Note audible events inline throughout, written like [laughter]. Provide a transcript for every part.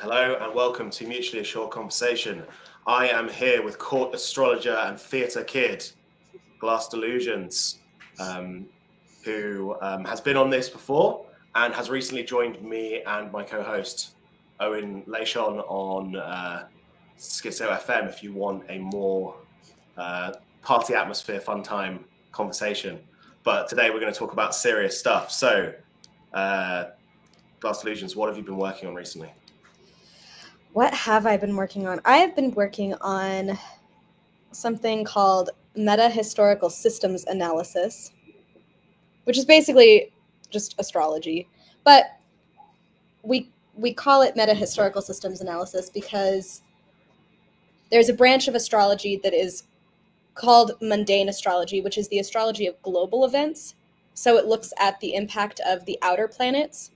Hello and welcome to Mutually Assured Conversation. I am here with court astrologer and theatre kid, Glass Delusions, um, who um, has been on this before and has recently joined me and my co-host Owen Leishon on uh, Schizo FM. If you want a more uh, party atmosphere, fun time conversation, but today we're going to talk about serious stuff. So, uh, Glass Delusions, what have you been working on recently? What have I been working on? I have been working on something called meta historical systems analysis, which is basically just astrology. But we we call it meta historical systems analysis because there's a branch of astrology that is called mundane astrology, which is the astrology of global events. So it looks at the impact of the outer planets.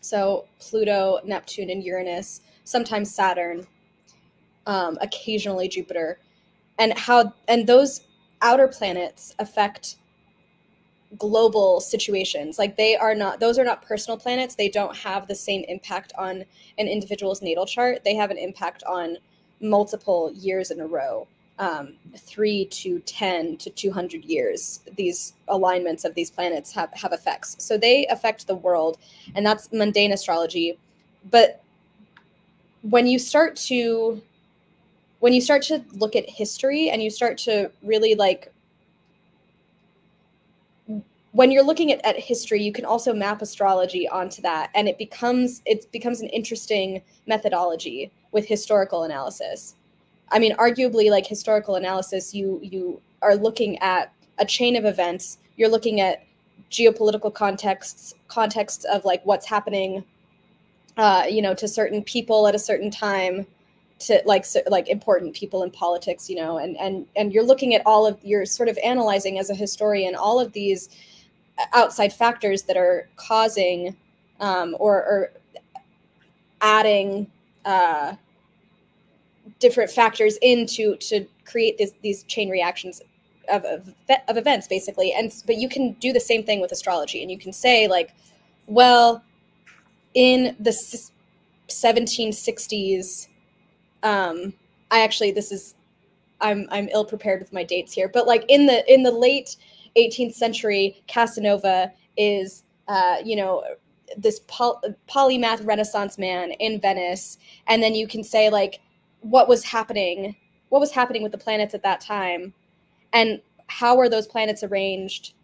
So Pluto, Neptune, and Uranus sometimes Saturn, um, occasionally Jupiter, and how and those outer planets affect global situations. Like they are not those are not personal planets. They don't have the same impact on an individual's natal chart. They have an impact on multiple years in a row um, 3 to 10 to 200 years these alignments of these planets have, have effects. So they affect the world and that's mundane astrology. But when you start to when you start to look at history and you start to really like when you're looking at, at history you can also map astrology onto that and it becomes it becomes an interesting methodology with historical analysis. I mean arguably like historical analysis you you are looking at a chain of events. You're looking at geopolitical contexts contexts of like what's happening uh, you know, to certain people at a certain time, to like so, like important people in politics, you know, and and and you're looking at all of you're sort of analyzing as a historian all of these outside factors that are causing um, or, or adding uh, different factors into to create this, these chain reactions of, of, of events basically. And but you can do the same thing with astrology and you can say like well in the 1760s um i actually this is i'm i'm ill prepared with my dates here but like in the in the late 18th century casanova is uh you know this poly- polymath renaissance man in venice and then you can say like what was happening what was happening with the planets at that time and how are those planets arranged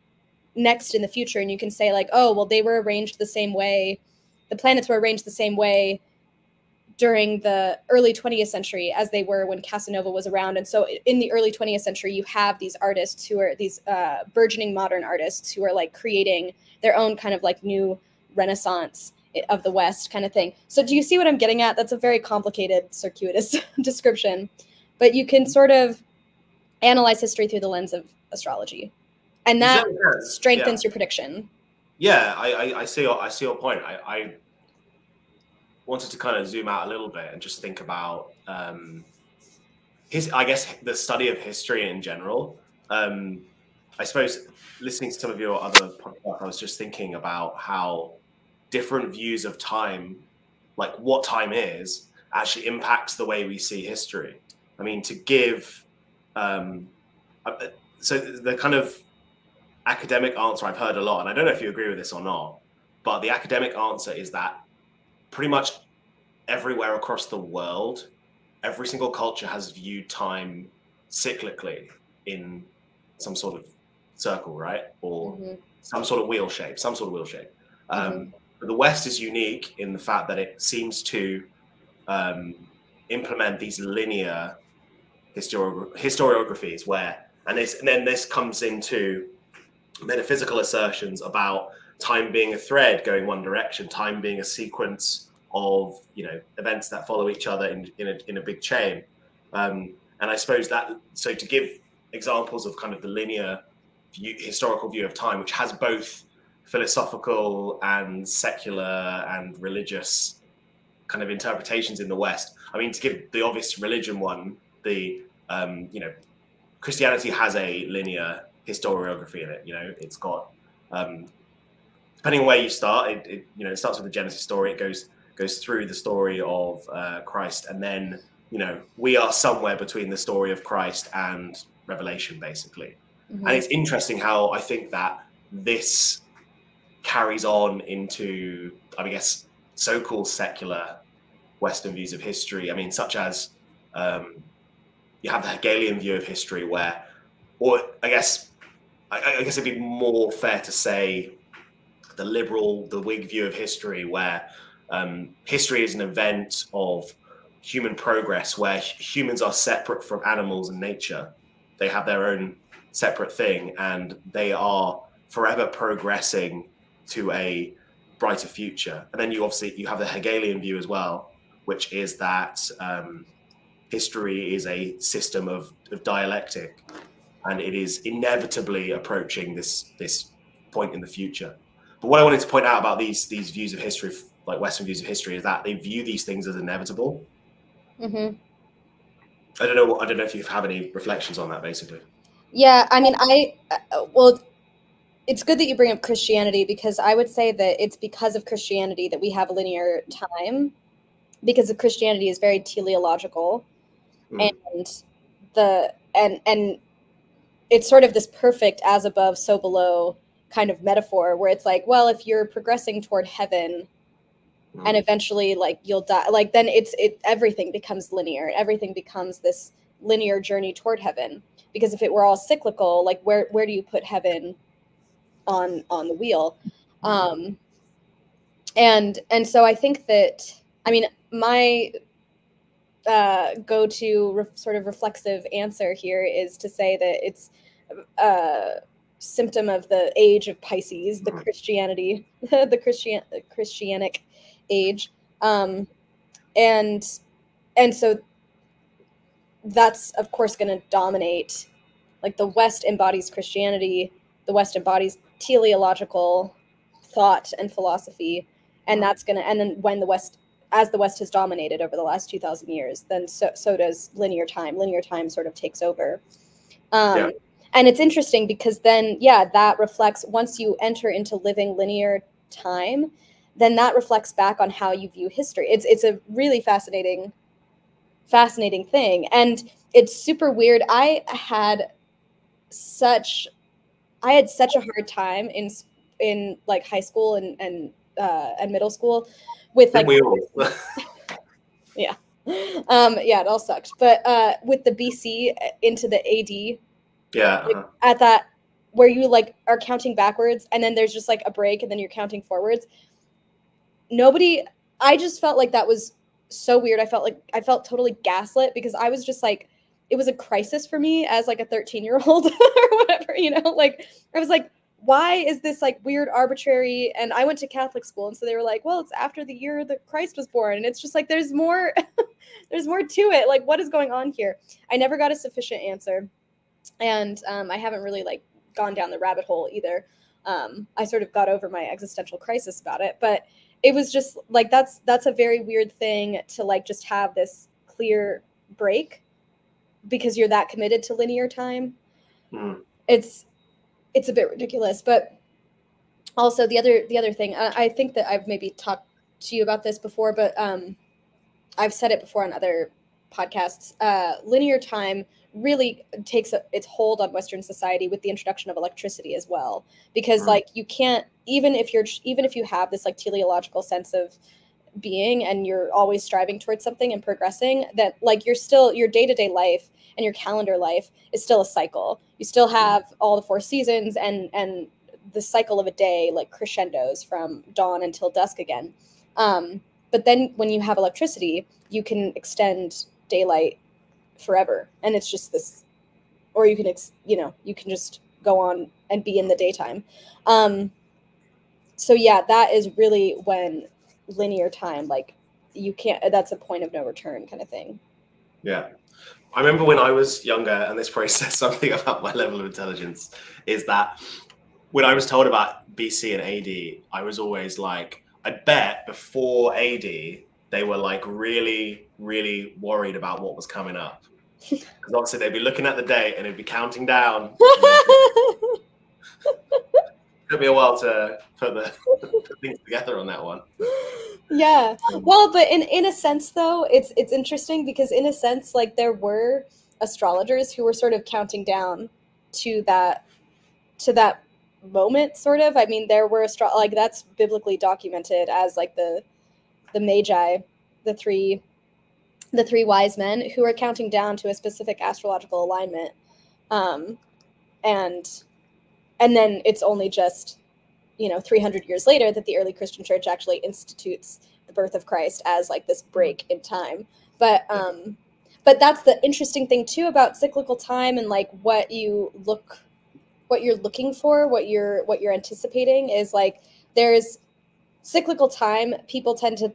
next in the future? And you can say like oh well they were arranged the same way the planets were arranged the same way during the early 20th century as they were when Casanova was around. And so in the early 20th century, you have these artists who are these uh, burgeoning modern artists who are like creating their own kind of like new renaissance of the West kind of thing. So do you see what I'm getting at? That's a very complicated, circuitous [laughs] description, but you can sort of analyze history through the lens of astrology. And that strengthens yeah. your prediction yeah, I, I, I, see your I see your point. I, I wanted to kind of zoom out a little bit and just think about um, his I guess the study of history in general. Um, I suppose listening to some of your other podcasts, I was just thinking about how different views of time, like what time is, actually impacts the way we see history. I mean, to give um, so the kind of academic answer I've heard a lot, and I don't know if you agree with this or not, but the academic answer is that pretty much everywhere across the world, every single culture has viewed time cyclically in some sort of circle, right? Or mm-hmm. some sort of wheel shape, some sort of wheel shape. Um, mm-hmm. But the West is unique in the fact that it seems to um, implement these linear histori- historiographies where, and, this, and then this comes into metaphysical assertions about time being a thread going one direction, time being a sequence of you know events that follow each other in in a, in a big chain. Um, and I suppose that so to give examples of kind of the linear view, historical view of time, which has both philosophical and secular and religious kind of interpretations in the West. I mean, to give the obvious religion one, the um, you know Christianity has a linear historiography in it. You know, it's got um, depending on where you start, it, it, you know it starts with the Genesis story. It goes goes through the story of uh, Christ, and then you know we are somewhere between the story of Christ and Revelation, basically. Mm-hmm. And it's interesting how I think that this carries on into, I guess, so-called secular Western views of history. I mean, such as um, you have the Hegelian view of history, where, or I guess, I, I guess it'd be more fair to say the liberal, the Whig view of history, where um, history is an event of human progress, where humans are separate from animals and nature. They have their own separate thing, and they are forever progressing to a brighter future. And then you obviously you have the Hegelian view as well, which is that um, history is a system of, of dialectic, and it is inevitably approaching this this point in the future. But what I wanted to point out about these these views of history, like Western views of history, is that they view these things as inevitable. Mm-hmm. I don't know. I don't know if you have any reflections on that, basically. Yeah, I mean, I uh, well, it's good that you bring up Christianity because I would say that it's because of Christianity that we have a linear time, because of Christianity is very teleological, mm. and the and and it's sort of this perfect as above so below kind of metaphor where it's like, well, if you're progressing toward heaven mm. and eventually like you'll die, like then it's it everything becomes linear. Everything becomes this linear journey toward heaven. Because if it were all cyclical, like where where do you put heaven on on the wheel? Um and and so I think that I mean my uh, go to re- sort of reflexive answer here is to say that it's uh, symptom of the age of Pisces, the mm-hmm. Christianity, [laughs] the Christian Christianic age, um, and and so that's of course going to dominate. Like the West embodies Christianity, the West embodies teleological thought and philosophy, and mm-hmm. that's going to. And then when the West, as the West has dominated over the last two thousand years, then so so does linear time. Linear time sort of takes over. Um, yeah and it's interesting because then yeah that reflects once you enter into living linear time then that reflects back on how you view history it's it's a really fascinating fascinating thing and it's super weird i had such i had such a hard time in in like high school and and uh and middle school with like [laughs] [laughs] yeah um yeah it all sucked but uh with the bc into the ad yeah. Uh-huh. At that where you like are counting backwards and then there's just like a break and then you're counting forwards. Nobody I just felt like that was so weird. I felt like I felt totally gaslit because I was just like it was a crisis for me as like a 13 year old [laughs] or whatever, you know, like I was like why is this like weird arbitrary and i went to catholic school and so they were like well it's after the year that christ was born and it's just like there's more [laughs] there's more to it like what is going on here i never got a sufficient answer and um, I haven't really like gone down the rabbit hole either. Um, I sort of got over my existential crisis about it, but it was just like that's that's a very weird thing to like just have this clear break because you're that committed to linear time. Mm. It's it's a bit ridiculous, but also the other the other thing I, I think that I've maybe talked to you about this before, but um, I've said it before on other podcasts. Uh, linear time really takes a, its hold on western society with the introduction of electricity as well because like you can't even if you're even if you have this like teleological sense of being and you're always striving towards something and progressing that like you're still your day-to-day life and your calendar life is still a cycle. You still mm-hmm. have all the four seasons and and the cycle of a day like crescendos from dawn until dusk again. Um, but then when you have electricity you can extend daylight forever and it's just this or you can ex, you know you can just go on and be in the daytime. Um so yeah that is really when linear time like you can't that's a point of no return kind of thing. Yeah. I remember when i was younger and this probably says [laughs] something about my level of intelligence is that when i was told about bc and ad i was always like i bet before ad they were like really really worried about what was coming up. [laughs] Because obviously they'd be looking at the date and it'd be counting down. [laughs] It'll be a while to put the, [laughs] put things together on that one. yeah. Well, but in in a sense though, it's it's interesting because in a sense like there were astrologers who were sort of counting down to that to that moment sort of. I mean, there were astro- like that's biblically documented as like the the magi, the three the three wise men who are counting down to a specific astrological alignment. Um and and then it's only just you know 300 years later that the early christian church actually institutes the birth of christ as like this break in time. But um but that's the interesting thing too about cyclical time and like what you look what you're looking for what you're what you're anticipating is like there's cyclical time people tend to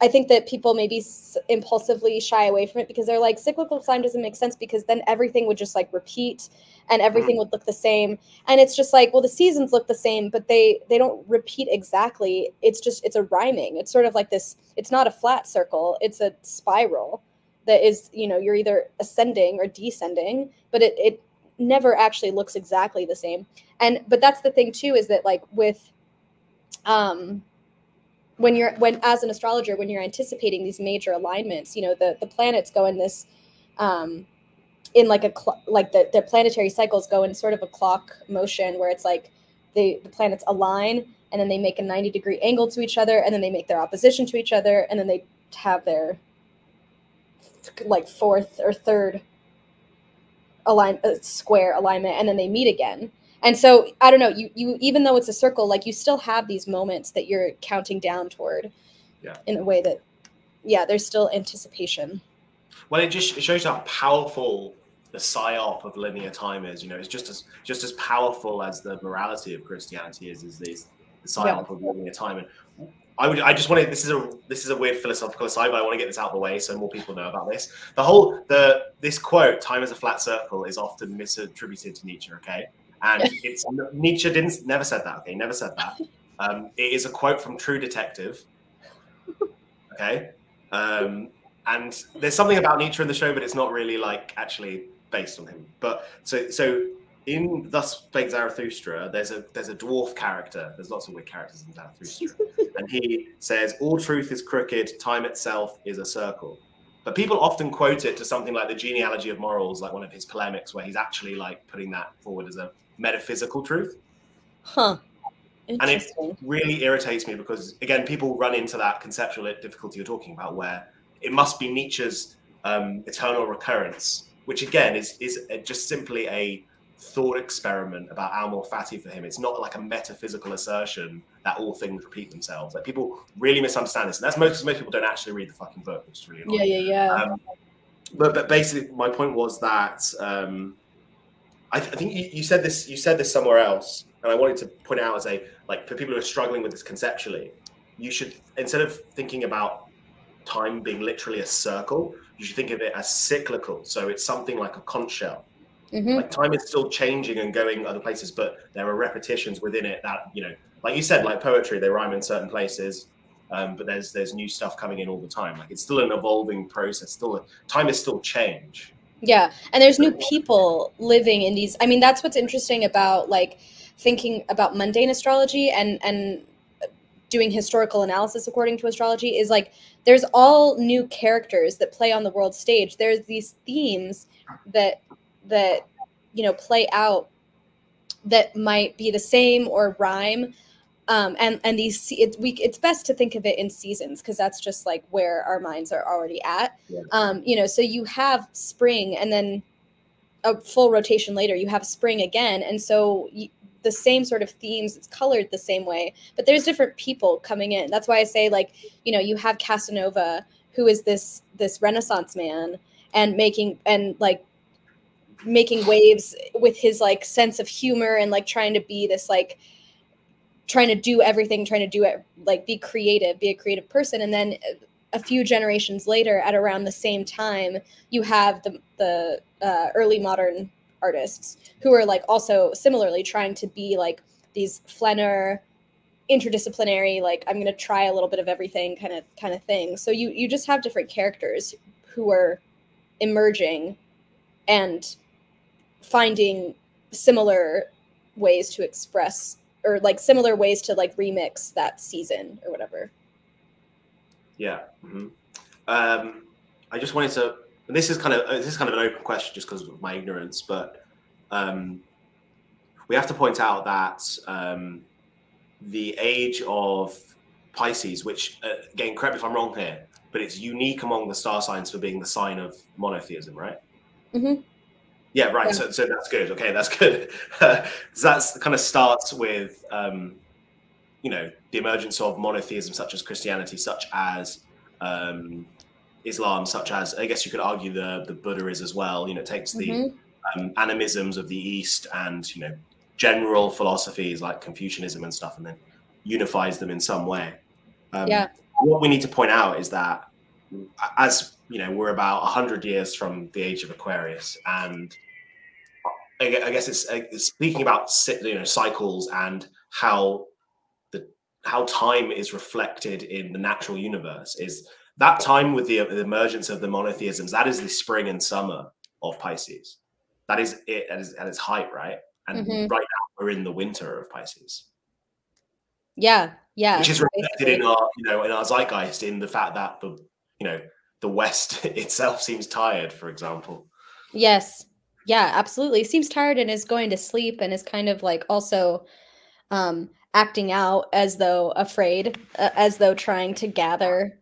I think that people maybe impulsively shy away from it because they're like cyclical time doesn't make sense because then everything would just like repeat and everything mm. would look the same. And it's just like well the seasons look the same but they they don't repeat exactly. It's just it's a rhyming. It's sort of like this it's not a flat circle. It's a spiral that is you know you're either ascending or descending but it it never actually looks exactly the same. And but that's the thing too is that like with um when you're when as an astrologer when you're anticipating these major alignments you know the the planets go in this um in like a cl- like the the planetary cycles go in sort of a clock motion where it's like the the planets align and then they make a 90 degree angle to each other and then they make their opposition to each other and then they have their like fourth or third align uh, square alignment and then they meet again and so i don't know you you even though it's a circle like you still have these moments that you're counting down toward yeah in a way that yeah there's still anticipation well it just it shows how powerful the psyop of linear time is you know it's just as just as powerful as the morality of christianity is is these the psyop yeah. of linear time and I would. I just want to. This is a. This is a weird philosophical aside, but I want to get this out of the way so more people know about this. The whole the this quote, "Time is a flat circle," is often misattributed to Nietzsche. Okay, and it's Nietzsche didn't never said that. Okay, never said that. Um, it is a quote from True Detective. Okay, um, and there's something about Nietzsche in the show, but it's not really like actually based on him. But so so in Thus Spake Zarathustra, there's a there's a dwarf character. There's lots of weird characters in Zarathustra, [laughs] and he says, "All truth is crooked. Time itself is a circle." But people often quote it to something like the genealogy of morals, like one of his polemics, where he's actually like putting that forward as a metaphysical truth. Huh. And it really irritates me because, again, people run into that conceptual difficulty you're talking about, where it must be Nietzsche's um, eternal recurrence, which again is is just simply a thought experiment about Amor Fati for him. It's not like a metaphysical assertion that all things repeat themselves. Like people really misunderstand this, and that's most most people don't actually read the fucking book, which is really annoying. Yeah, yeah, yeah. Um, but but basically, my point was that um, I, th- I think you, you, said this. You said this somewhere else, and I wanted to point out as a like for people who are struggling with this conceptually, you should instead of thinking about time being literally a circle, you should think of it as cyclical. So it's something like a conch shell. Mm-hmm. Like time is still changing and going other places, but there are repetitions within it that you know, like you said, like poetry, they rhyme in certain places. Um, but there's there's new stuff coming in all the time. Like it's still an evolving process. Still, time is still change. Yeah. And there's new people living in these. I mean, that's what's interesting about like thinking about mundane astrology and, and, doing historical analysis according to astrology is like there's all new characters that play on the world stage there's these themes that that you know play out that might be the same or rhyme um, and and these it, we it's best to think of it in seasons because that's just like where our minds are already at. Yeah. um, you know so you have spring and then a full rotation later you have spring again. And so you, the same sort of themes it's colored the same way but there's different people coming in. That's why i say like you know you have casanova who is this this renaissance man and making and like making waves with his like sense of humor and like trying to be this like trying to do everything, trying to do it like be creative, be a creative person. And then a few generations later, at around the same time, you have the the uh, early modern artists who are like also similarly trying to be like these flaneur interdisciplinary like i'm going to try a little bit of everything kind of kind of thing so you you just have different characters who are emerging and finding similar ways to express or like similar ways to like remix that season or whatever. Yeah. Mm-hmm. Um, I just wanted to. this is kind of this is kind of an open question, just because of my ignorance, but um, we have to point out that um, the age of Pisces, which uh, again, correct me if I'm wrong here, but it's unique among the star signs for being the sign of monotheism, right? Mm-hmm. Yeah, right. So, so that's good. Okay, that's good. [laughs] that's kind of starts with, um, you know, the emergence of monotheism, such as Christianity, such as um, Islam, such as I guess you could argue the the Buddha is as well. You know, takes the mm-hmm. um, animisms of the East and you know general philosophies like Confucianism and stuff, and then unifies them in some way. Um, yeah. What we need to point out is that as you know, we're about hundred years from the age of Aquarius, and I guess it's, it's speaking about you know cycles and how the how time is reflected in the natural universe is that time with the, the emergence of the monotheisms that is the spring and summer of Pisces. That is it at its, at its height, right? And mm-hmm. right now we're in the winter of Pisces. Yeah, yeah. Which is reflected in our, you know, in our zeitgeist, in the fact that the, you know, the West [laughs] itself seems tired, for example. Yes. Yeah, absolutely. Seems tired and is going to sleep and is kind of like also um acting out as though afraid, uh, as though trying to gather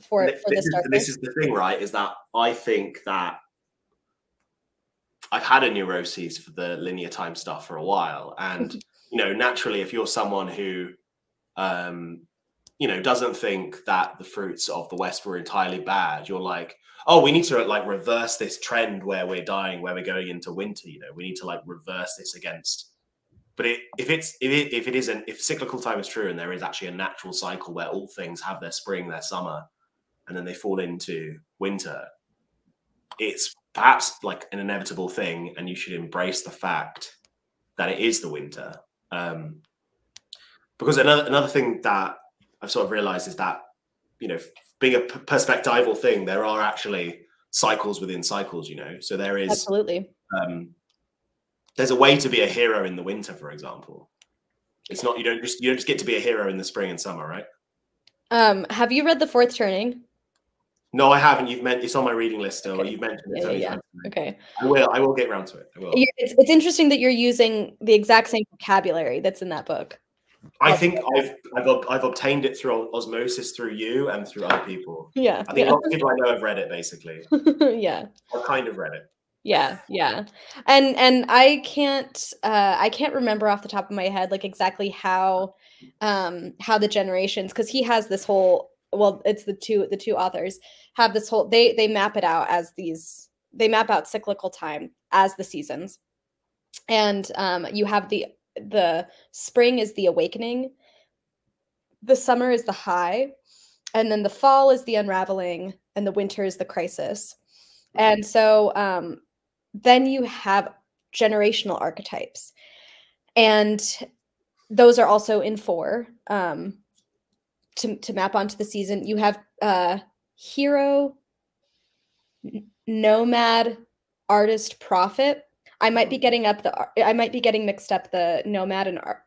for for this the This is the thing, right? Is that I think that I've had a neuroses for the linear time stuff for a while, and [laughs] you know, naturally, if you're someone who, um, you know, doesn't think that the fruits of the West were entirely bad, you're like, oh, we need to like reverse this trend where we're dying, where we're going into winter. You know, we need to like reverse this against. But it, if it's if it, if it isn't if cyclical time is true and there is actually a natural cycle where all things have their spring, their summer, and then they fall into winter, it's perhaps like an inevitable thing, and you should embrace the fact that it is the winter. Um, because another another thing that I've sort of realized is that you know, being a perspectival thing, there are actually cycles within cycles. You know, so there is absolutely. Um, there's a way to be a hero in the winter, for example. It's not you don't just you don't just get to be a hero in the spring and summer, right? Um, have you read the fourth turning? No, I haven't. You've meant it's on my reading list still. Okay. You've mentioned it. Yeah, yeah. Okay. I will. I will get around to it. I will. It's, it's interesting that you're using the exact same vocabulary that's in that book. I think I've, I've I've obtained it through osmosis through you and through other people. Yeah. I think yeah. lots of people I know have read it basically. [laughs] yeah. Or kind of read it. Yeah, yeah. And and I can't uh I can't remember off the top of my head like exactly how um how the generations because he has this whole well it's the two the two authors have this whole they they map it out as these they map out cyclical time as the seasons and um you have the the spring is the awakening the summer is the high and then the fall is the unraveling and the winter is the crisis. And so um then you have generational archetypes and those are also in four um to, to map onto the season. You have uh hero nomad artist prophet i might be getting up the i might be getting mixed up the nomad and ar-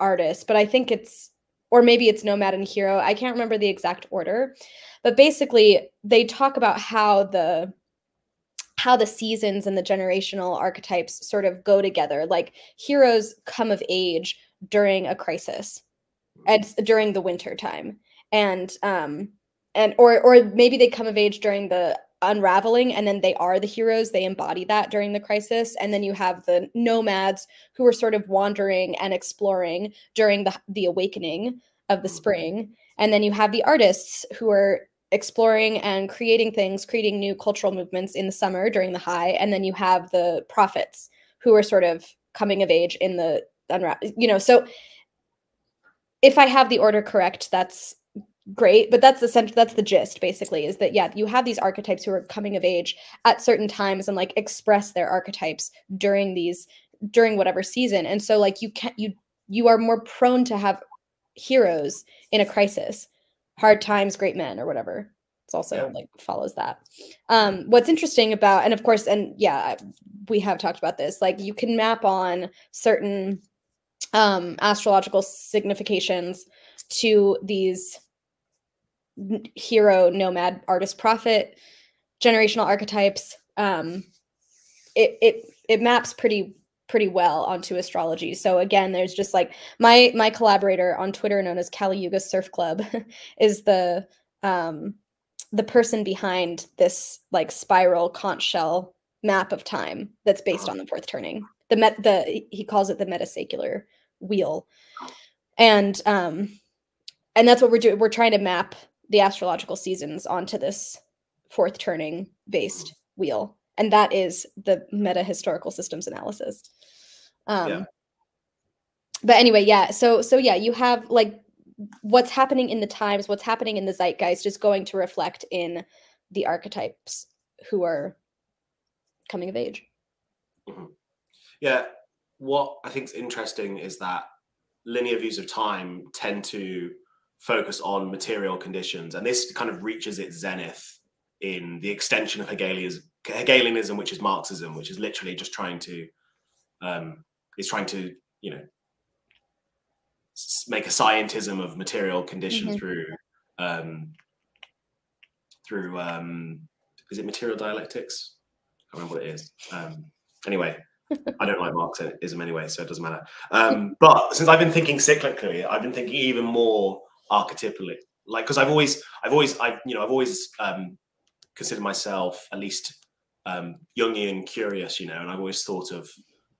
artist but i think it's or maybe it's nomad and hero. I can't remember the exact order but basically they talk about how the how the seasons and the generational archetypes sort of go together. Like heroes come of age during a crisis and during the winter time and um and or or maybe they come of age during the unraveling and then they are the heroes they embody that during the crisis and then you have the nomads who are sort of wandering and exploring during the the awakening of the mm-hmm. spring and then you have the artists who are exploring and creating things creating new cultural movements in the summer during the high and then you have the prophets who are sort of coming of age in the unwrap you know so if I have the order correct, that's great. But that's the center, that's the gist basically, is that yeah, you have these archetypes who are coming of age at certain times and like express their archetypes during these during whatever season. And so like you can't you you are more prone to have heroes in a crisis, hard times, great men, or whatever. It's also yeah. like follows that. Um, what's interesting about, and of course, and yeah, we have talked about this, like you can map on certain um, astrological significations to these hero, nomad, artist, prophet, generational archetypes. Um, it it it maps pretty pretty well onto astrology. So again, there's just like my my collaborator on Twitter, known as Kali Yuga Surf Club, [laughs] is the um, the person behind this like spiral conch shell map of time that's based on the fourth turning. The met the he calls it the metasecular wheel, and um, and that's what we're doing. We're trying to map the astrological seasons onto this fourth turning based wheel and that is the meta historical systems analysis um yeah. but anyway yeah so so yeah you have like what's happening in the times what's happening in the zeitgeist is going to reflect in the archetypes who are coming of age mm-hmm. yeah what i think is interesting is that linear views of time tend to focus on material conditions and this kind of reaches its zenith in the extension of hegelianism Hegelianism, which is Marxism, which is literally just trying to um, is trying to you know make a scientism of material conditions mm-hmm. through um, through um, is it material dialectics? I don't remember what it is. Um, anyway, [laughs] I don't like Marxism anyway, so it doesn't matter. Um, but since I've been thinking cyclically, I've been thinking even more archetypally, like because I've always, I've always, i've you know, I've always um, considered myself at least um, Jungian curious, you know, and I've always thought of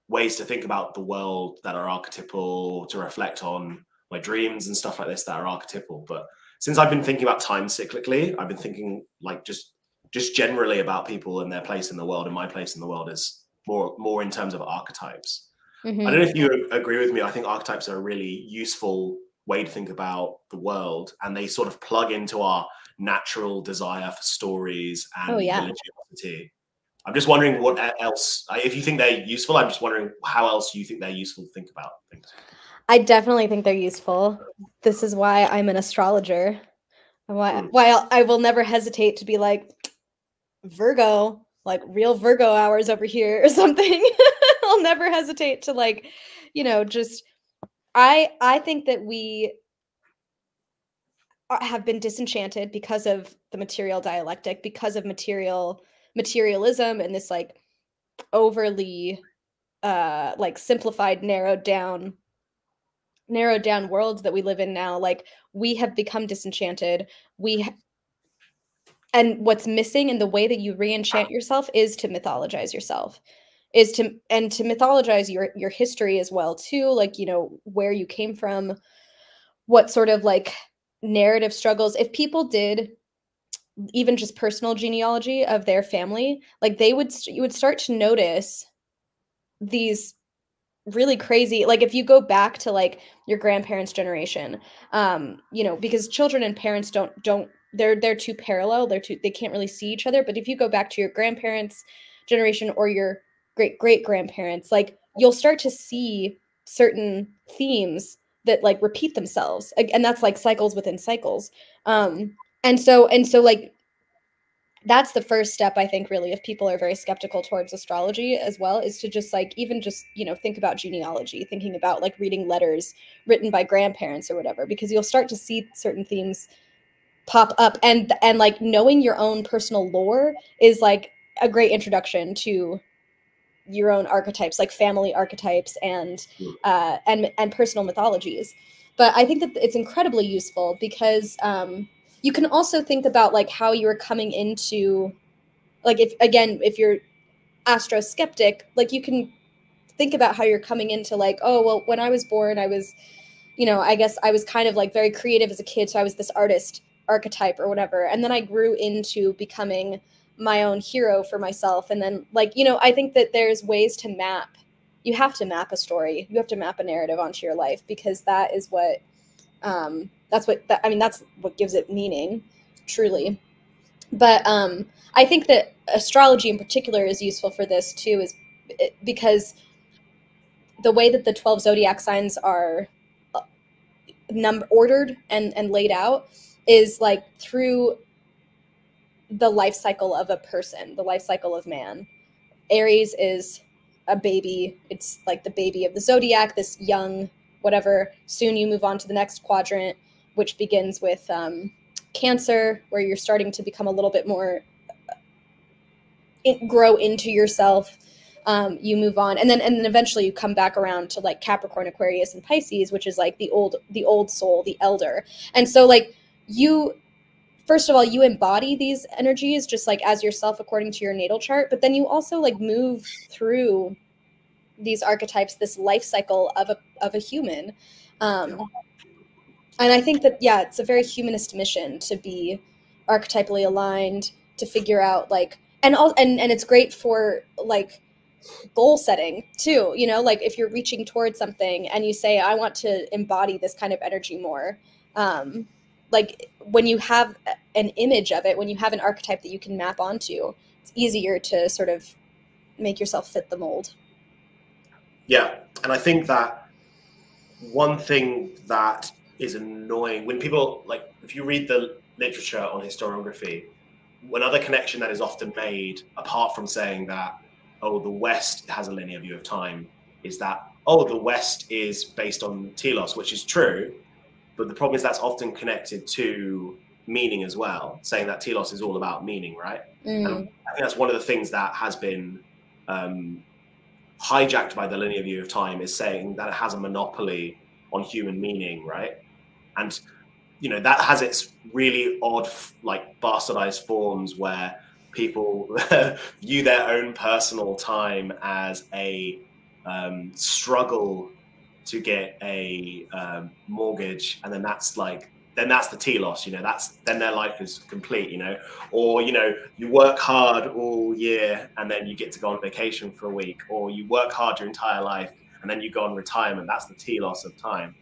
ways to think about the world that are archetypal, to reflect on my dreams and stuff like this that are archetypal. But since I've been thinking about time cyclically, I've been thinking like just just generally about people and their place in the world, and my place in the world is more more in terms of archetypes. Mm-hmm. I don't know if you agree with me. I think archetypes are a really useful way to think about the world, and they sort of plug into our natural desire for stories and oh, yeah. religiosity I'm just wondering what else, if you think they're useful, I'm just wondering how else you think they're useful to think about things. I definitely think they're useful. This is why I'm an astrologer. Why, mm. why I will never hesitate to be like, Virgo, like real Virgo hours over here or [laughs] something. I'll never hesitate to like, you know, just I I think that we have been disenchanted because of the material dialectic, because of material materialism and this like overly uh like simplified narrowed down narrowed down world that we live in now. Like we have become disenchanted. We and what's missing in the way that you re-enchant yourself is to mythologize yourself is to and to mythologize your your history as well too like you know where you came from what sort of like narrative struggles. If people did even just personal genealogy of their family like they would you would start to notice these really crazy like if you go back to like your grandparents generation um you know because children and parents don't don't they're they're too parallel they're too they can't really see each other. But if you go back to your grandparents generation or your great great grandparents like you'll start to see certain themes that like repeat themselves and that's like cycles within cycles. Um and so and so like that's the first step i think really if people are very skeptical towards astrology as well is to just like even just you know think about genealogy thinking about like reading letters written by grandparents or whatever because you'll start to see certain themes pop up and and like knowing your own personal lore is like a great introduction to your own archetypes like family archetypes and hmm. uh and and personal mythologies but i think that it's incredibly useful because um you can also think about like how you're coming into like if again if you're astro skeptic like you can think about how you're coming into like oh well when i was born i was you know i guess i was kind of like very creative as a kid so i was this artist archetype or whatever and then i grew into becoming my own hero for myself. And then like you know i think that there's ways to map you have to map a story. You have to map a narrative onto your life because that is what um that's what that, i mean that's what gives it meaning truly. But um i think that astrology in particular is useful for this too is because the way that the 12 zodiac signs are uh, number ordered and and laid out is like through the life cycle of a person the life cycle of man. Aries is a baby. It's like the baby of the zodiac this young whatever. Soon you move on to the next quadrant which begins with um, cancer where you're starting to become a little bit more it, grow into yourself. Um, you move on. And then and then eventually you come back around to like capricorn aquarius and pisces which is like the old the old soul the elder. And so like you first of all you embody these energies just like as yourself according to your natal chart but then you also like move through these archetypes this life cycle of a of a human. Um, and i think that yeah it's a very humanist mission to be archetypally aligned to figure out like and all and and it's great for like goal setting too you know like if you're reaching towards something and you say i want to embody this kind of energy more um like when you have an image of it when you have an archetype that you can map onto it's easier to sort of make yourself fit the mold. Yeah and i think that one thing that is annoying when people like if you read the literature on historiography another connection that is often made apart from saying that oh the west has a linear view of time is that oh the west is based on telos which is true but the problem is that's often connected to meaning as well. Saying that telos is all about meaning right? Mm. and i think that's one of the things that has been um, hijacked by the linear view of time is saying that it has a monopoly on human meaning right? And you know that has its really odd like bastardized forms where people [laughs] view their own personal time as a um, struggle to get a um, mortgage and then that's like then that's the telos you know that's then their life is complete you know? Or you know you work hard all year and then you get to go on vacation for a week or you work hard your entire life and then you go on retirement. That's the telos of time.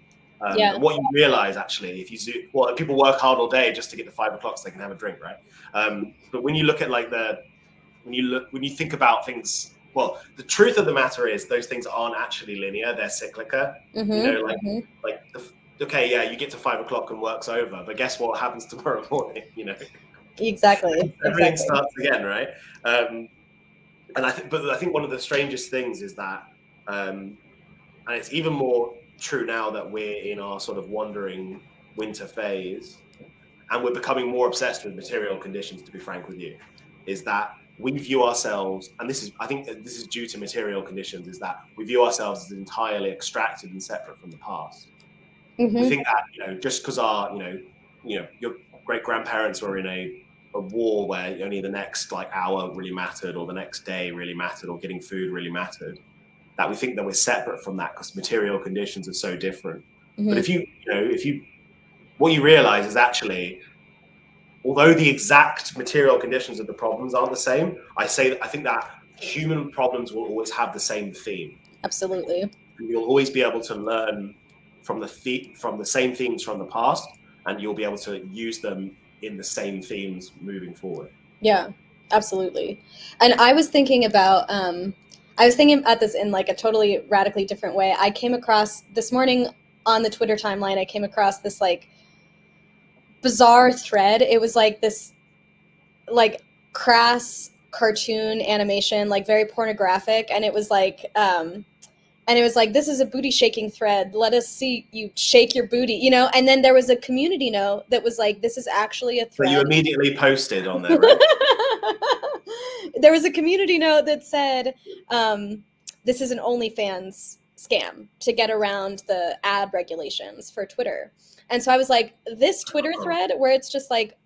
Um, Yeah. what you realize actually if you do well people work hard all day just to get to five o'clock so they can have a drink right? Um, but when you look at like the when you look when you think about things well the truth of the matter is those things aren't actually linear they're cyclical. Mhm, you know, like- mhm. like the, okay yeah you get to five o'clock and work's over but guess what happens tomorrow [laughs] morning you know? Exactly [laughs] everything exactly. starts again right? Um, and i think but i think one of the strangest things is that um, and it's even more true now that we're in our sort of wandering winter phase and we're becoming more obsessed with material conditions to be frank with you is that we view ourselves and this is i think this is due to material conditions is that we view ourselves as entirely extracted and separate from the past Mhm. we think that you know just because our you know you know your great grandparents were in a a war where only the next like hour really mattered or the next day really mattered or getting food really mattered that we think that we're separate from that because material conditions are so different Mhm. but if you you know if you what you realize is actually although the exact material conditions of the problems aren't the same i say i think that human problems will always have the same theme absolutely and you'll always be able to learn from the, the from the same themes from the past and you'll be able to use them in the same themes moving forward Yeah, absolutely. And I was thinking about, um, I was thinking about this in like a totally radically different way. I came across this morning on the Twitter timeline, I came across this like bizarre thread. It was like this, like crass cartoon animation, like very pornographic. And it was like, um, and it was like, this is a booty shaking thread. Let us see you shake your booty, you know? And then there was a community note that was like, this is actually a so you immediately posted on there right [laughs] there was a community note that said, um, "This is an OnlyFans scam to get around the ad regulations for Twitter." And so I was like, "This Twitter oh. thread where it's just like,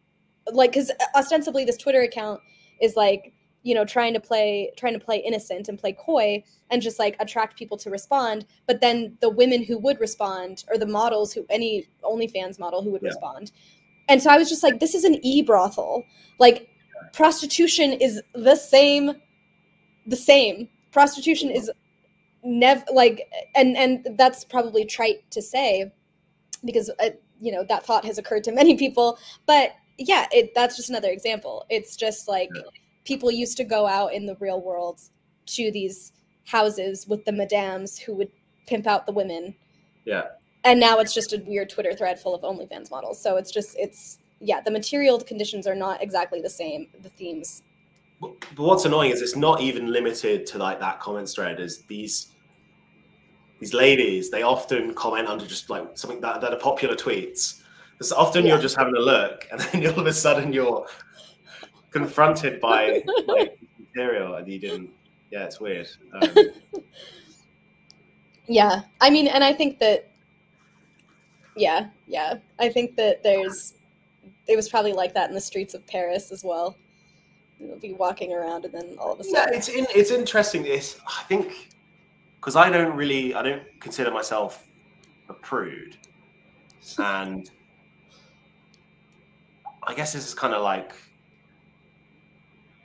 like, because ostensibly this Twitter account is like." you know trying to play trying to play innocent and play coy and just like attract people to respond but then the women who would respond or the models who any OnlyFans model who would Yeah. respond and so I was just like this is an e brothel like prostitution is the same the same prostitution is never like and and that's probably trite to say because uh, you know that thought has occurred to many [laughs] people. But yeah it that's just another example. It's just like Yeah. people used to go out in the real world to these houses with the madams who would pimp out the women. Yeah. And now it's just a weird twitter thread full of onlyfans models. So it's just it's yeah the material conditions are not exactly the same the themes. But but what's annoying is it's not even limited to like that comment thread is these these ladies they often comment under just like something that, that are popular tweets Because often Yeah. you're just having a look, and then [laughs] all of a sudden you're confronted by like, material, and you didn't. Yeah, it's weird. Um, [laughs] Yeah, I mean, and I think that, yeah, yeah, I think that there's, it was probably like that in the streets of Paris as well. You'll be walking around, and then all of a sudden. yeah, it's in, it's interesting. It's I think because I don't really I don't consider myself a prude, and I guess this is kind of like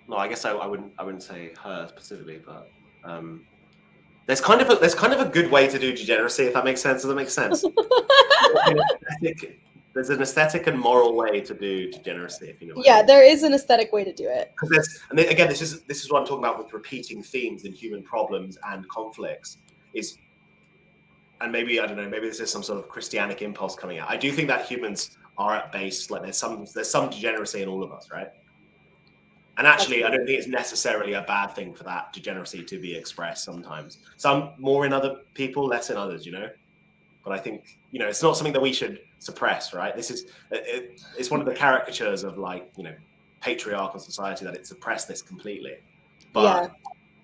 no, I guess I, I wouldn't I wouldn't say her specifically, but um, there's kind of a, there's kind of a good way to do degeneracy if that makes sense. Does that make sense? [laughs] There's an aesthetic- there's an aesthetic and moral way to do degeneracy. If you know. What I yeah, mean. there is an aesthetic way to do it. because there's and again this is this is what i'm talking about with repeating themes in human problems and conflicts is and maybe i don't know maybe this is some sort of christianic impulse coming out i do think that humans are at base like there's some there's some degeneracy in all of us right and actually i don't think it's necessarily a bad thing for that degeneracy to be expressed sometimes some more in other people less in others you know but i think you know it's not something that we should suppress right this is it, it, it's one of the caricatures of like you know patriarchal society that it suppressed this completely. But Yeah.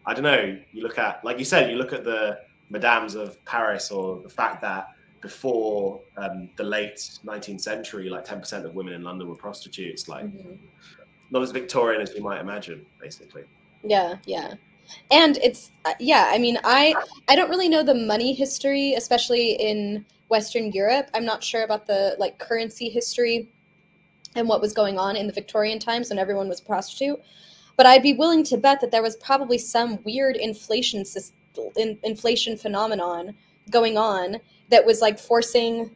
I don't know. You look at, like you said, you look at the Madames of Paris, or the fact that before um, the late 19th century, like 10% of women in London were prostitutes. Like Mhm. not as Victorian as you might imagine, basically. Yeah, yeah. And it's uh, yeah, I mean, I I don't really know the money history, especially in Western Europe. I'm not sure about the like currency history and what was going on in the Victorian times when everyone was prostitute. But I'd be willing to bet that there was probably some weird inflation in, inflation phenomenon going on that was like forcing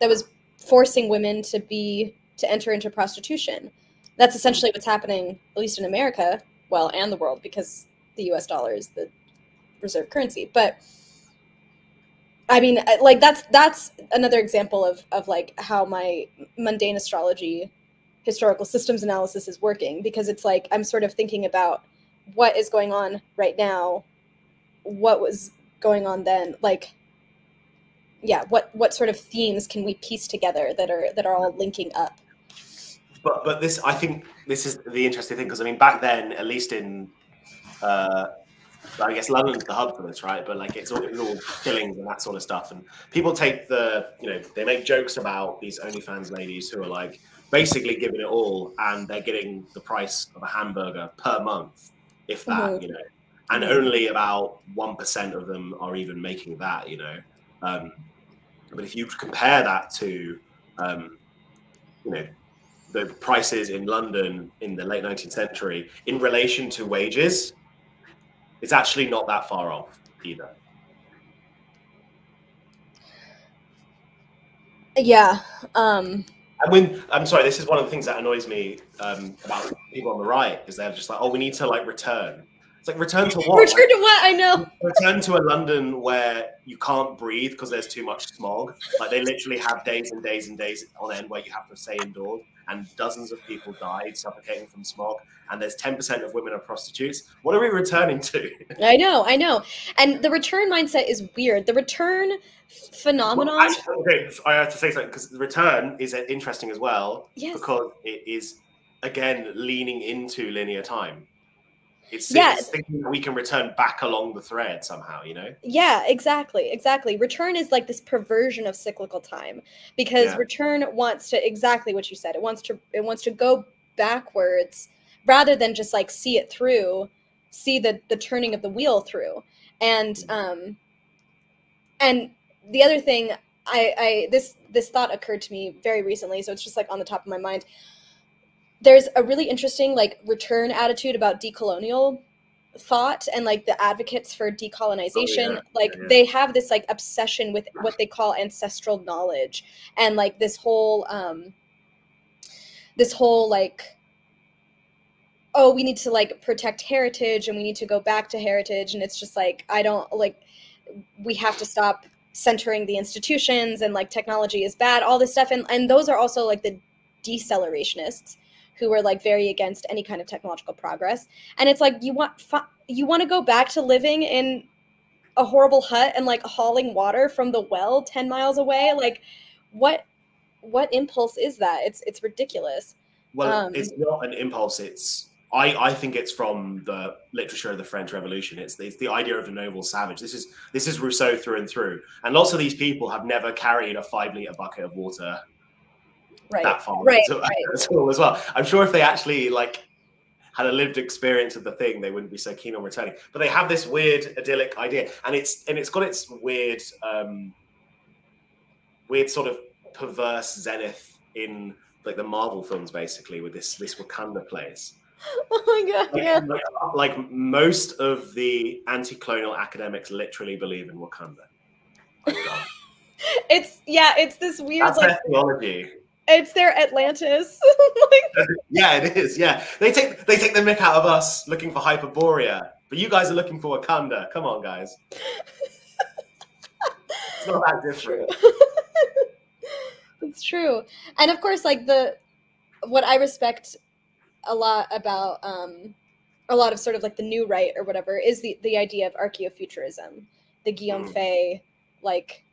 that was forcing women to be to enter into prostitution. That's essentially what's happening, at least in America, well, and the world, because the U.S. dollar is the reserve currency. But I mean, like that's that's another example of of like how my mundane astrology historical systems analysis is working because it's like I'm sort of thinking about what is going on right now, what was going on then, like yeah, what what sort of themes can we piece together that are that are all linking up? But but this, I think, this is the interesting thing because I mean, back then, at least in, uh, I guess London's the hub for this, right? But like, it's all, it's all killings and that sort of stuff, and people take the, you know, they make jokes about these OnlyFans ladies who are like basically giving it all, and they're getting the price of a hamburger per month, if that, Mhm. you know, and only about one percent of them are even making that, you know. Um, but if you compare that to, um, you know, the prices in London in the late 19th century in relation to wages, it's actually not that far off either. Yeah. Um And when I'm sorry, this is one of the things that annoys me um, about people on the right is they're just like, oh, we need to like return. It's like return to what? return to what I know. return to a London where you can't breathe because there's too much smog. Like they literally have days and days and days on end where you have to stay indoors, and dozens of people died suffocating from smog. And there's 10% of women are prostitutes. What are we returning to? [laughs] I know, I know. And the return mindset is weird. The return phenomenon. Well, actually, okay, I have to say something because the return is uh, interesting as well yes. because it is again leaning into linear time. It's, Yeah. it's thinking that we can return back along the thread somehow, you know? Yeah, exactly. Exactly. Return is like this perversion of cyclical time because Yeah. return wants to exactly what you said. It wants to it wants to go backwards rather than just like see it through, see the the turning of the wheel through. And um and the other thing I I this this thought occurred to me very recently, so it's just like on the top of my mind. There's a really interesting like return attitude about decolonial thought and like the advocates for decolonization Oh, yeah. like Yeah, yeah. they have this like obsession with what they call ancestral knowledge and like this whole um this whole like oh we need to like protect heritage and we need to go back to heritage and it's just like i don't like we have to stop centering the institutions and like technology is bad all this stuff and and those are also like the decelerationist who are like very against any kind of technological progress and it's like you want you want to go back to living in a horrible hut and like hauling water from the well 10 miles away like what what impulse is that? It's it's ridiculous. Well, Um, it's not an impulse. It's I, I think it's from the literature of the French Revolution. It's, it's the idea of the noble savage. This is this is Rousseau through and through. And lots of these people have never carried a five liter bucket of water Right. that far right, all- right. [laughs] as well. I'm sure if they actually like had a lived experience of the thing, they wouldn't be so keen on returning. But they have this weird idyllic idea, and it's and it's got its weird, um, weird sort of perverse zenith in like the Marvel films, basically with this this Wakanda place. [laughs] Oh my god, Like, yeah. like, like most of the anti-colonial academics literally believe in Wakanda. [laughs] It's yeah, it's this weird That's like theology. it's their Atlantis. [laughs] Oh like, Yeah, it is. Yeah, they take they take the mick out of us looking for Hyperborea, but you guys are looking for Wakanda. Come on, guys. it's not that different. it's true. And of course, like the what I respect a lot about um a lot of sort of like the new right or whatever is the the idea of archaeofuturism. The Guillaume Mm. Faye, like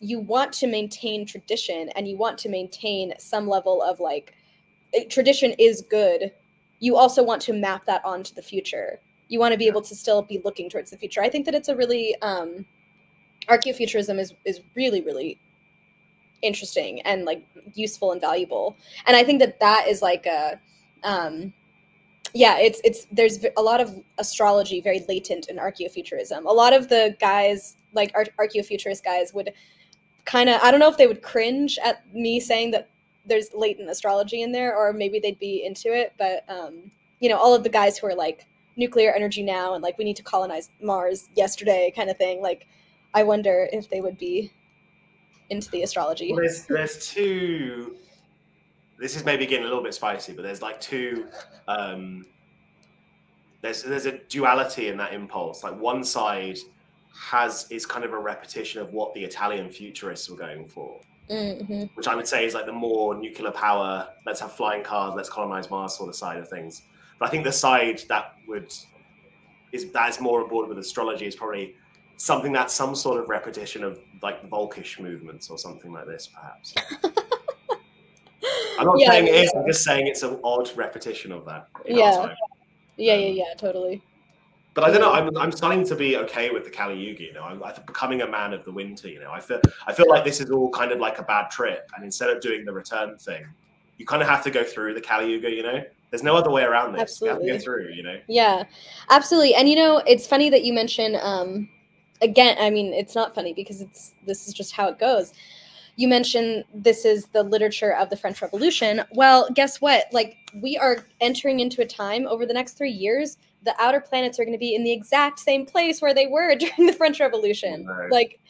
you want to maintain tradition and you want to maintain some level of like eh, tradition is good. You also want to map that onto the future. You want to be able to still be looking towards the future. I think that it's a really um archaeofuturism is is really really interesting and like useful and valuable and i think that that is like a um yeah it's it's there's a lot of astrology very latent in archaeofuturism a lot of the guys like ar- archaeofuturist guys would kind of i don't know if they would cringe at me saying that there's latent astrology in there or maybe they'd be into it but um you know all of the guys who are like nuclear energy now and like we need to colonize mars yesterday kind of thing like i wonder if they would be into the astrology there's there's two. This is maybe getting a little bit spicy, but there's like two. Um, there's there's a duality in that impulse. Like one side has is kind of a repetition of what the Italian futurists were going for, hmm which I would say is like the more nuclear power, let's have flying cars, let's colonize Mars sort of side of things. But I think the side that would is that is more aboard with astrology is probably something that's some sort of repetition of like Volkish movements or something like this, perhaps. [laughs] I'm not Yeah, saying it yeah. I'm just saying it's an odd repetition of that. our Yeah. time. yeah yeah yeah totally But I don't know. I'm, I'm starting to be okay with the Kali Yuga. You know, I'm, I'm becoming a man of the winter. You know, I feel I feel like this is all kind of like a bad trip, and instead of doing the return thing, you kind of have to go through the Kali Yuga. You know, there's no other way around this. You have to Absolutely. go through. You know, Yeah, absolutely. And you know, it's funny that you mention um again, I mean, it's not funny because it's this is just how it goes. You mentioned this is the literature of the French Revolution. Well, guess what? Like we are entering into a time over the next 3 years, the outer planets are going to be in the exact same place where they were [laughs] during the French Revolution. Right. Like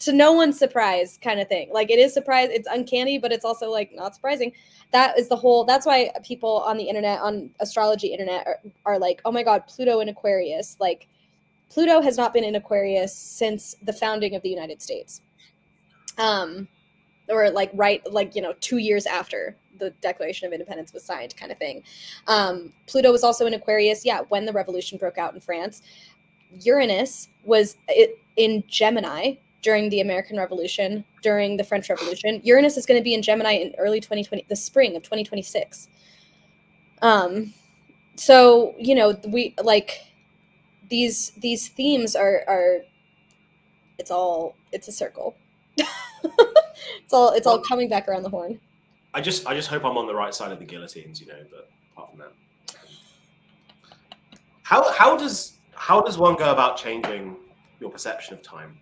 to no one's surprise kind of thing. Like it is surprise, it's uncanny, but it's also like not surprising that is the whole that's why people on the internet on astrology internet are, are like oh my god pluto in aquarius like pluto has not been in aquarius since the founding of the united states um or like right like you know two years after the declaration of independence was signed kind of thing um pluto was also in aquarius yeah when the revolution broke out in france uranus was in gemini during the American Revolution, during the French Revolution. Uranus is going to be in Gemini in early 2020, the spring of 2026. Um, so you know we like these these themes are are it's all it's a circle. [laughs] it's all it's all coming back around the horn. I just I just hope I'm on the right side of the guillotines. You know, but apart from that, how how does how does one go about changing your perception of time?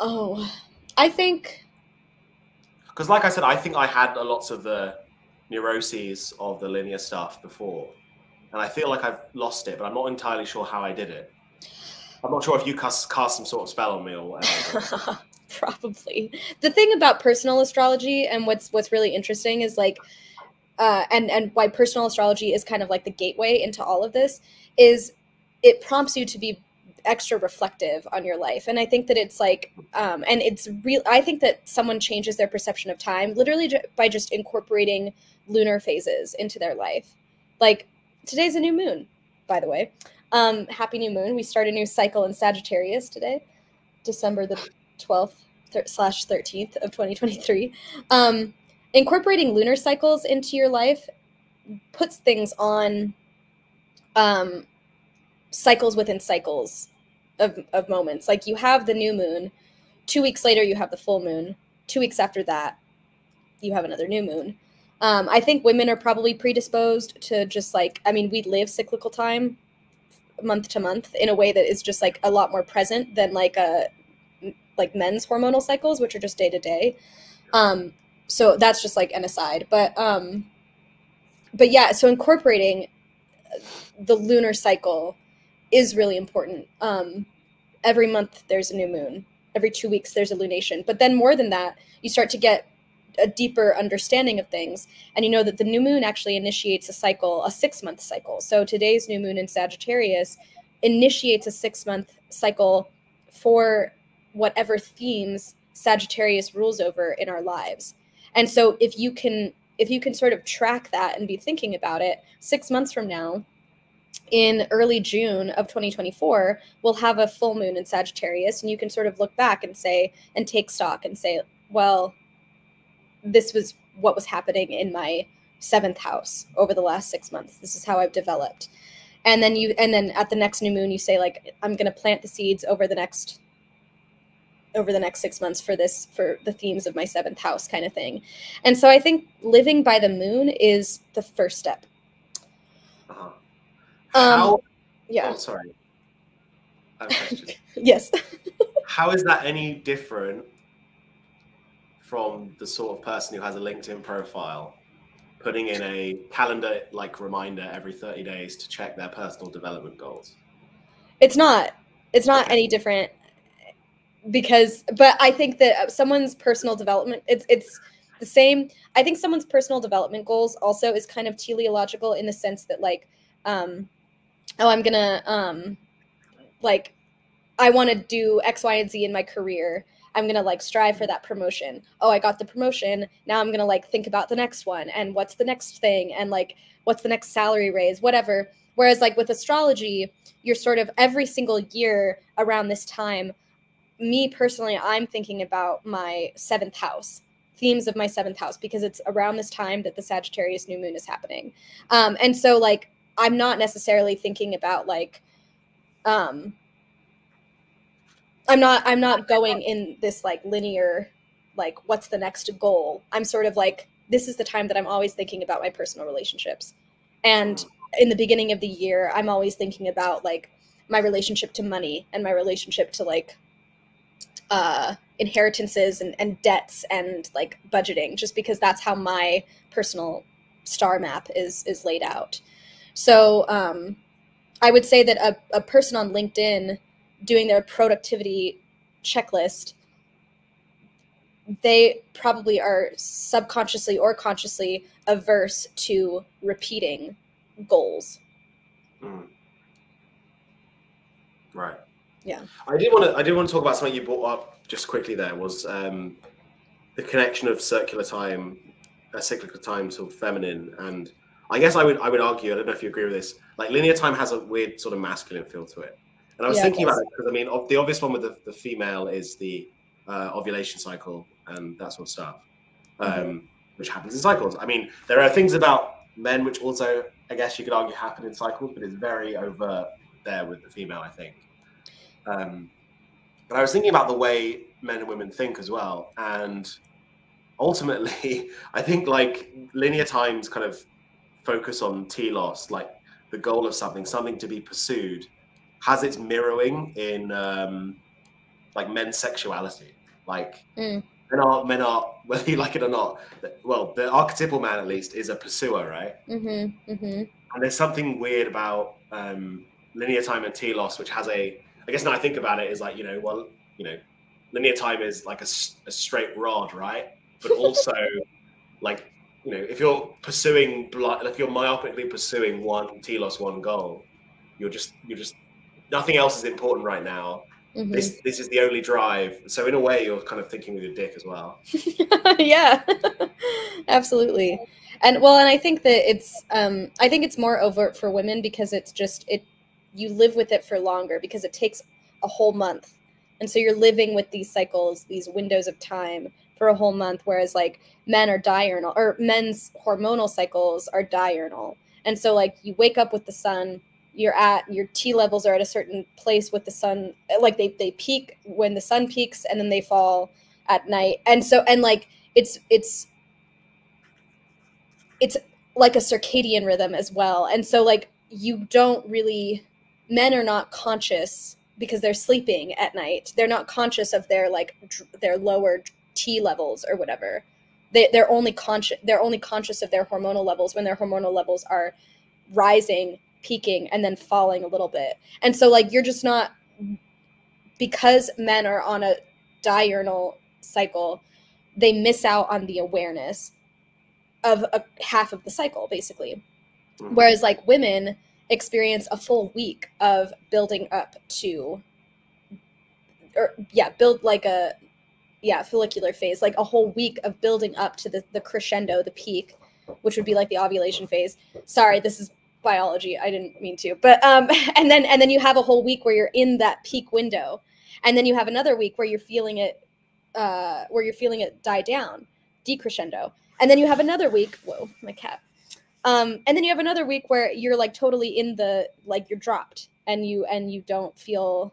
Oh, I think because like i said i think i had a lots of the neuroses of the linear stuff before and i feel like i've lost it but i'm not entirely sure how i did it i'm not sure if you cast, cast some sort of spell on me or whatever [laughs] [laughs] probably. The thing about personal astrology and what's what's really interesting is like uh, and and why personal astrology is kind of like the gateway into all of this is it prompts you to be extra reflective on your life. And i think that it's like um and it's real i think that someone changes their perception of time literally by just incorporating lunar phases into their life. Like today's a new moon by the way. Um happy new moon. We start a new cycle in sagittarius today december the 12th th- slash 13th of 2023. Um, incorporating lunar cycles into your life puts things on um, cycles within cycles of, of moments. Like you have the new moon, two weeks later, you have the full moon, two weeks after that, you have another new moon. Um, I think women are probably predisposed to just like, I mean, we live cyclical time month to month in a way that is just like a lot more present than like a like men's hormonal cycles, which are just day to day. Um, so that's just like an aside, but um, but yeah, so incorporating the lunar cycle is really important. Um, every month there's a new moon. Every two weeks there's a lunation. But then more than that, you start to get a deeper understanding of things and you know that the new moon actually initiates a cycle a six month cycle so today's new moon in sagittarius initiates a six month cycle for whatever themes sagittarius rules over in our lives and so if you can if you can sort of track that and be thinking about it six months from now in early June of 2024, we'll have a full moon in Sagittarius, and you can sort of look back and say, and take stock and say, well, this was what was happening in my seventh house over the last six months. This is how I've developed. And then you, and then at the next new moon, you say, like, I'm going to plant the seeds over the next over the next six months for this for the themes of my seventh house kind of thing and so i think living by the moon is the first step Uh-huh. Um, yeah Oh, sorry. I have a [laughs] yes [laughs] How is that any different from the sort of person who has a LinkedIn profile, putting in a calendar like reminder every 30 days to check their personal development goals? it's not it's not Okay. any different because but i think that someone's personal development it's it's the same. I think someone's personal development goals also is kind of teleological in the sense that like um oh i'm gonna um like i want to do x y and z in my career. I'm gonna like strive for that promotion. Oh i got the promotion. Now i'm gonna like think about the next one and what's the next thing and like what's the next salary raise whatever. Whereas like with astrology you're sort of every single year around this time me personally i'm thinking about my seventh house themes of my seventh house because it's around this time that the sagittarius new moon is happening. Um, and so like i'm not necessarily thinking about like um i'm not i'm not going in this like linear like what's the next goal? I'm sort of like this is the time that i'm always thinking about my personal relationships. And in the beginning of the year i'm always thinking about like my relationship to money and my relationship to like uh inheritances and, and debts and like budgeting just because that's how my personal star map is is laid out so um i would say that a, a person on linkedin doing their productivity checklist they probably are subconsciously or consciously averse to repeating goals Mm. Right. Yeah. I did want to. I did want to talk about something you brought up just quickly. There was um, the connection of circular time, uh, cyclical time, sort of feminine, and I guess I would. I would argue. I don't know if you agree with this. Like linear time has a weird sort of masculine feel to it. And I was Yeah, thinking about it because I mean, of, the obvious one with the, the female is the uh, ovulation cycle and that sort of stuff, um, Mm-hmm. which happens in cycles. I mean, there are things about men which also, I guess, you could argue happen in cycles, but it's very overt there with the female. I think. Um, but I was thinking about the way men and women think as well, and ultimately, [laughs] I think like linear times kind of focus on telos, like the goal of something, something to be pursued, has its mirroring in um, like men's sexuality. Like Mm. men are men are [laughs] whether you like it or not. Well, the archetypal man at least is a pursuer, right? mm-hmm, mm-hmm. And there's something weird about um, linear time and telos, which has a. I guess now I think about it is like you know, well, you know, linear time is like a straight rod, right? But [laughs] also, like you know, if you're pursuing, if you're myopically pursuing one telos, one goal, you're just you're just nothing else is important right now. Mhm. This this is the only drive. So in a way, you're kind of thinking with your dick as well. [laughs] yeah [laughs] absolutely and well and i think that it's um i think it's more overt for women because it's just it you live with it for longer because it takes a whole month. And so you're living with these cycles these windows of time for a whole month whereas like men are diurnal or men's hormonal cycles are diurnal. And so like you wake up with the sun you're at your t levels are at a certain place with the sun like they they peak when the sun peaks and then they fall at night. And so and like it's it's it's like a circadian rhythm as well. And so like you don't really men are not conscious because they're sleeping at night. They're not conscious of their like dr- their lower t levels or whatever. They, they're only conscious they're only conscious of their hormonal levels when their hormonal levels are rising peaking and then falling a little bit. And so like you're just not because men are on a diurnal cycle they miss out on the awareness of a half of the cycle basically. Mhm. whereas like women experience a full week of building up to or yeah build like a yeah follicular phase like a whole week of building up to the, the crescendo the peak which would be like the ovulation phase. Sorry this is biology. I didn't mean to. But um [laughs] and then and then you have a whole week where you're in that peak window. And then you have another week where you're feeling it uh where you're feeling it die down decrescendo. And then you have another week whoa my cat um and then you have another week where you're like totally in the like you're dropped and you and you don't feel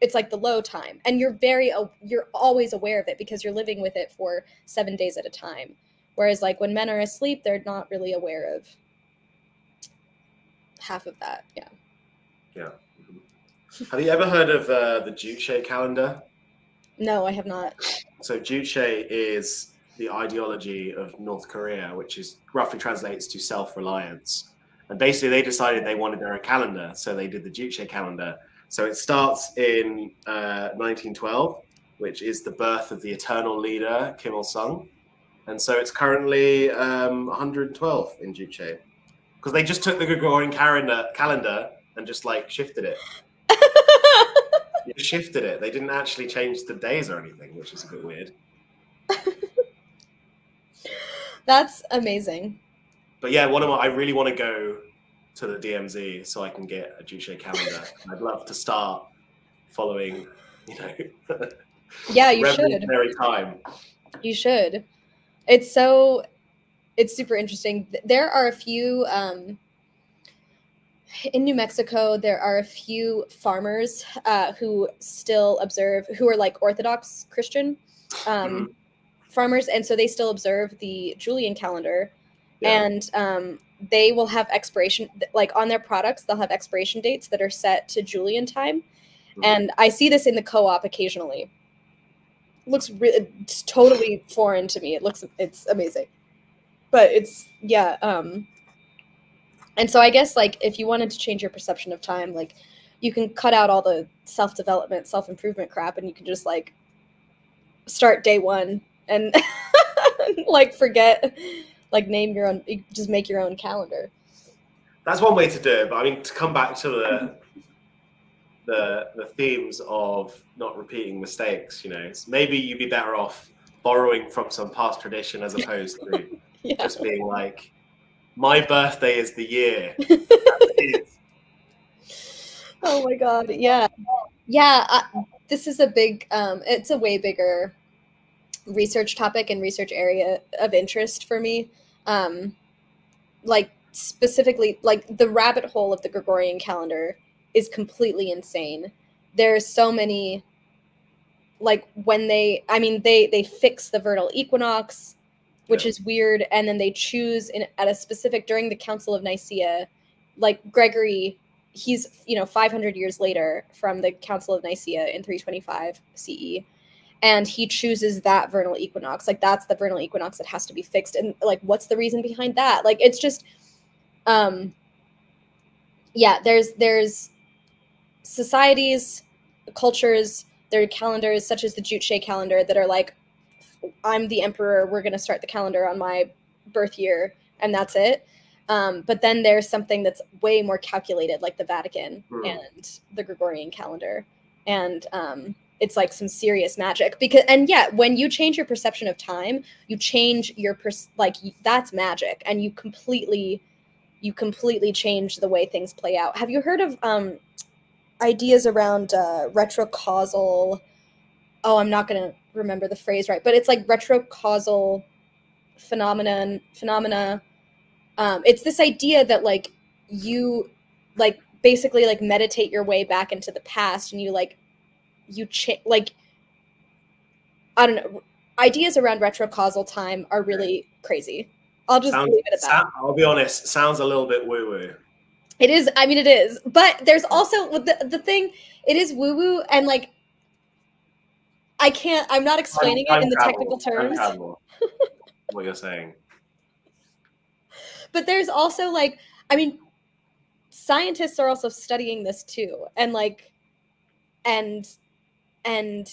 it's like the low time and you're very you're always aware of it because you're living with it for 7 days at a time whereas like when men are asleep they're not really aware of half of that yeah Yeah. Mhm. Have you ever heard of uh, the Juche calendar? no i have not So Juche is the ideology of North Korea, which is roughly translates to self-reliance. And basically, they decided they wanted their own calendar, so they did the Juche calendar. So it starts in uh, 1912, which is the birth of the eternal leader Kim Il Sung, and so it's currently um, 112 in Juche because they just took the Gregorian calendar calendar and just like shifted it. [laughs] Shifted it. They didn't actually change the days or anything, which is a bit weird. [laughs] that's amazing But yeah, one of my I really want to go to the DMZ so I can get a Juche calendar. [laughs] I'd love to start following, you know, [laughs] yeah you should revolutionary time. You should. It's so it's super interesting. There are a few um in New Mexico, there are a few farmers uh, who still observe, who are like Orthodox Christian um, farmers, and so they still observe the Julian calendar, Yeah. and um, they will have expiration, like on their products, they'll have expiration dates that are set to Julian time, Mhm. and I see this in the co-op occasionally. Looks re- it's totally foreign to me. It looks it's amazing, but it's yeah. Um, and so I guess like if you wanted to change your perception of time, like you can cut out all the self development, self improvement crap, and you can just like start day one and [laughs] like forget, like name your own, just make your own calendar. That's one way to do it. But I mean, to come back to the the the themes of not repeating mistakes, you know, it's- maybe you'd be better off borrowing from some past tradition as opposed to [laughs] Yeah. just being like, my birthday is the year. [laughs] Oh my god, yeah, yeah. I, this is a big. Um, it's a way bigger research topic and research area of interest for me. Um, like specifically, like the rabbit hole of the Gregorian calendar is completely insane. There's so many. Like when they, I mean, they they fix the vernal equinox, which Yeah. is weird, and then they choose in at a specific during the Council of Nicaea, like Gregory he's you know 500 years later from the council of nicaea in 325 ce and he chooses that vernal equinox. Like that's the vernal equinox that has to be fixed. And like what's the reason behind that? Like it's just um yeah there's there's societies cultures their calendars such as the Juche calendar that are like i'm the emperor we're going to start the calendar on my birth year and that's it. Um, but then there's something that's way more calculated, like the Vatican Hmm. and the Gregorian calendar, and um, it's like some serious magic. Because and yeah, when you change your perception of time, you change your like that's magic, and you completely, you completely change the way things play out. Have you heard of um, ideas around uh, retrocausal. Oh, I'm not gonna remember the phrase right, but it's like retrocausal phenomenon phenomena. Um, it's this idea that like you like basically like meditate your way back into the past and you like you cha- like I don't know ideas around retrocausal time are really crazy. I'll just Sounds- leave it at that. Sound- I'll be honest, sounds a little bit woo woo. It is. I mean, it is. But there's also the the thing. It is woo woo, and like, I can't. I'm not explaining it in the technical terms. [laughs] what you're saying. But there's also like, I mean, scientists are also studying this too, and like, and and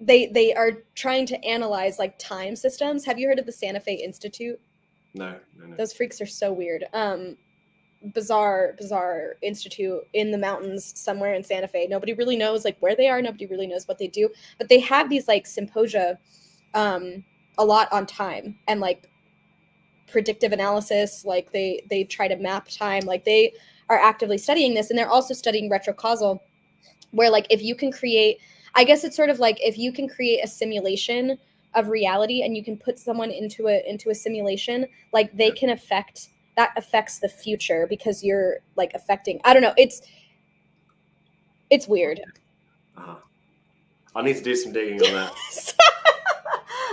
they they are trying to analyze like time systems. Have you heard of the Santa Fe Institute? No, no, no. those freaks are so weird um bizarre bizarre institute in the mountains somewhere in santa fe nobody really knows like where they are nobody really knows what they do but they have these like symposia um a lot on time and like predictive analysis like they they try to map time like they are actively studying this and they're also studying retrocausal where like if you can create i guess it's sort of like if you can create a simulation of reality and you can put someone into a into a simulation like they can affect that affects the future because you're like affecting i don't know it's it's weird Uh-huh. I need to do some digging on that. [laughs]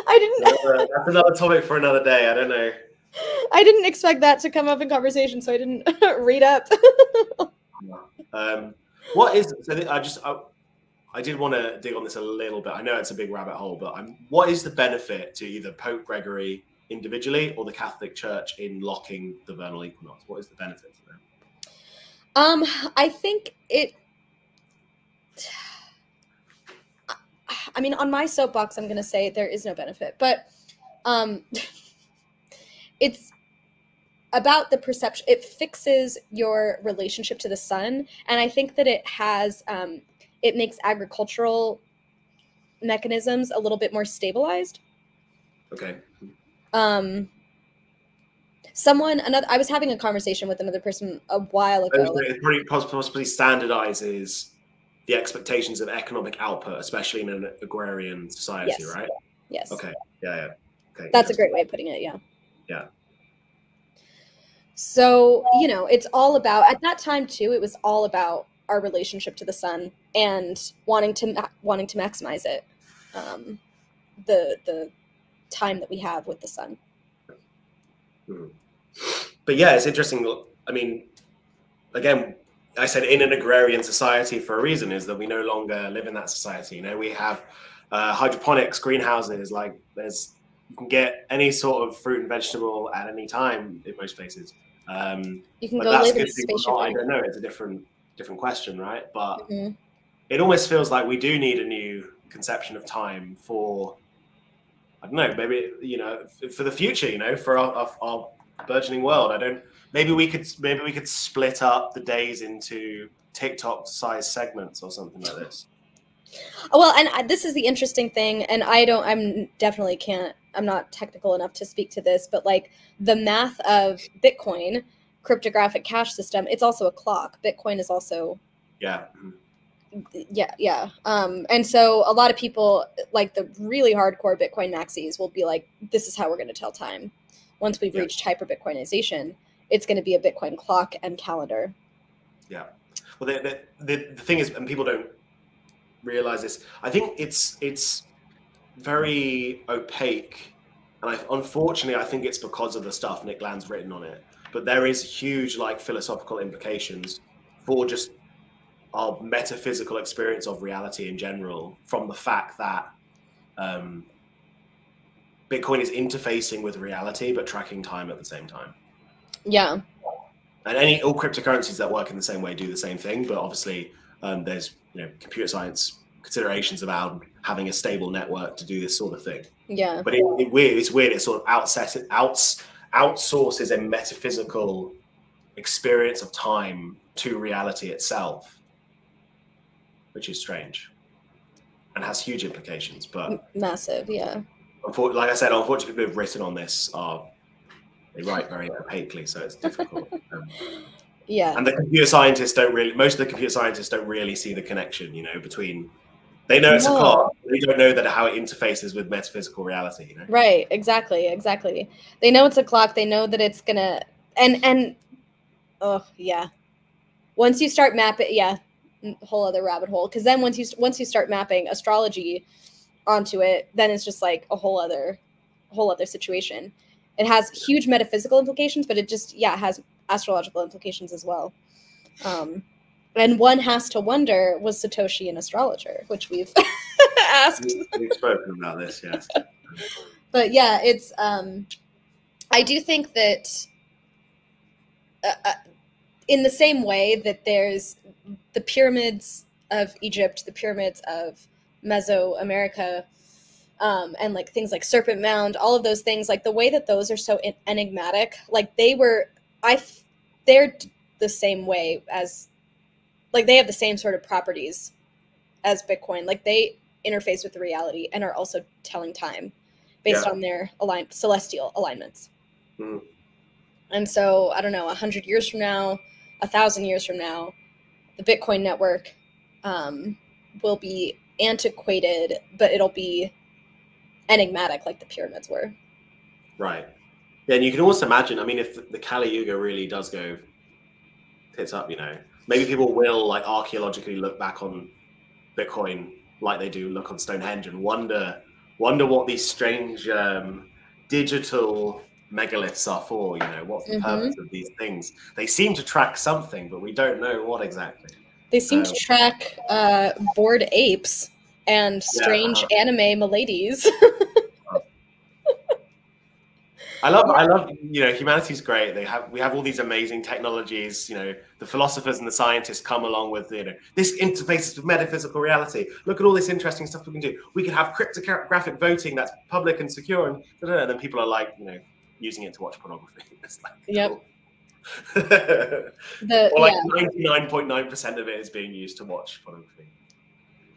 i didn't That's that's another topic for another day. I don't know. [laughs] i didn't expect that to come up in conversation so i didn't [laughs] read up Um, what is so? I just I, I did want to dig on this a little bit. I know it's a big rabbit hole, but I'm, what is the benefit to either Pope Gregory individually or the Catholic Church in locking the vernal equinox? What is the benefit to them? Um, I think it. I mean, on my soapbox, I'm going to say there is no benefit, but um, [laughs] it's about the perception. It fixes your relationship to the sun, and I think that it has. Um, it makes agricultural mechanisms a little bit more stabilized. Okay. Um, someone, another. I was having a conversation with another person a while ago. It probably possibly standardizes the expectations of economic output, especially in an agrarian society, Yes. right? yes. Okay. Yeah. Yeah. Okay. That's a great way of putting it. Yeah. Yeah. So, you know, it's all about, at that time too, it was all about our relationship to the sun and wanting to, ma- wanting to maximize it. Um, the, the time that we have with the sun. but yeah, it's interesting. I mean, again, I said in an agrarian society for a reason is that we no longer live in that society. You know, we have uh, hydroponics, greenhouses. Like, there's you can get any sort of fruit and vegetable at any time in most places. Um, You can go that's live in good a thing spaceship. not, I don't know. It's a different different question, right? But Mhm. it almost feels like we do need a new conception of time for I don't know, maybe you know, for the future, you know, for our, our, our burgeoning world. I don't. Maybe we could maybe we could split up the days into TikTok size segments or something like this. Oh, well, and I, this is the interesting thing, and I don't, I'm definitely can't, I'm not technical enough to speak to this, but like the math of Bitcoin, cryptographic cash system, it's also a clock. Bitcoin is also Yeah. Mhm. yeah yeah um and so a lot of people like the really hardcore bitcoin maxis will be like this is how we're going to tell time once we've Yeah. reached hyper bitcoinization it's going to be a bitcoin clock and calendar Yeah. Well, the, the, the, the thing is, and people don't realize this. I think it's it's very opaque, and I, unfortunately, I think it's because of the stuff Nick Land's written on it. But there is huge like philosophical implications for just our metaphysical experience of reality in general, from the fact that um, Bitcoin is interfacing with reality but tracking time at the same time. Yeah. And any all cryptocurrencies that work in the same way do the same thing but obviously um, there's you know computer science considerations about having a stable network to do this sort of thing yeah but it, it weird it's weird it sort of outset outs outsources a metaphysical experience of time to reality itself which is strange and has huge implications but massive yeah like i said unfortunately people who've written on this are they write very opaquely so it's difficult [laughs] um, Yeah. And the computer scientists don't really. Most of the computer scientists don't really see the connection. You know, between they know it's No. a clock. They don't know that how it interfaces with metaphysical reality. You know. Right, exactly, exactly. They know it's a clock, they know that it's gonna and and oh yeah. Once you start mapping yeah, whole other rabbit hole. Cause then once you once you start mapping astrology onto it, then it's just like a whole other whole other situation. It has huge metaphysical implications, but it just yeah, has astrological implications as well. Um and one has to wonder was Satoshi an astrologer, which we've [laughs] asked We- We've spoken about this. Yes. but yeah it's um i do think that uh, uh, in the same way that there's the pyramids of egypt the pyramids of mesoamerica um, and like things like serpent mound all of those things like the way that those are so en- enigmatic like they were i f- they're the same way as like they have the same sort of properties as bitcoin like they interface with the reality and are also telling time based Yeah. on their align celestial alignments. Mhm. And so I don't know, a hundred years from now, a thousand years from now, the Bitcoin network um, will be antiquated, but it'll be enigmatic like the pyramids were. Right. Yeah, and you can also imagine. I mean, if the Kali Yuga really does go tits up, you know, maybe people will like archaeologically look back on Bitcoin like they do look on Stonehenge and wonder wonder what these strange um, digital megaliths are for. You know, what's the Mhm. purpose of these things? They seem to track something, but we don't know what exactly. They seem to track uh, bored apes and Yeah, strange uh-huh. anime miladies. [laughs] I love, I love, you know, humanity's great. They have, we have all these amazing technologies. You know, the philosophers and the scientists come along with, you know, this interfaces with metaphysical reality. Look at all this interesting stuff we can do. We can have cryptographic voting that's public and secure, and, and then people are like, you know, using it to watch pornography. [laughs] It's like, Yep. cool. the [laughs] or like ninety-nine point nine percent of it is being used to watch pornography.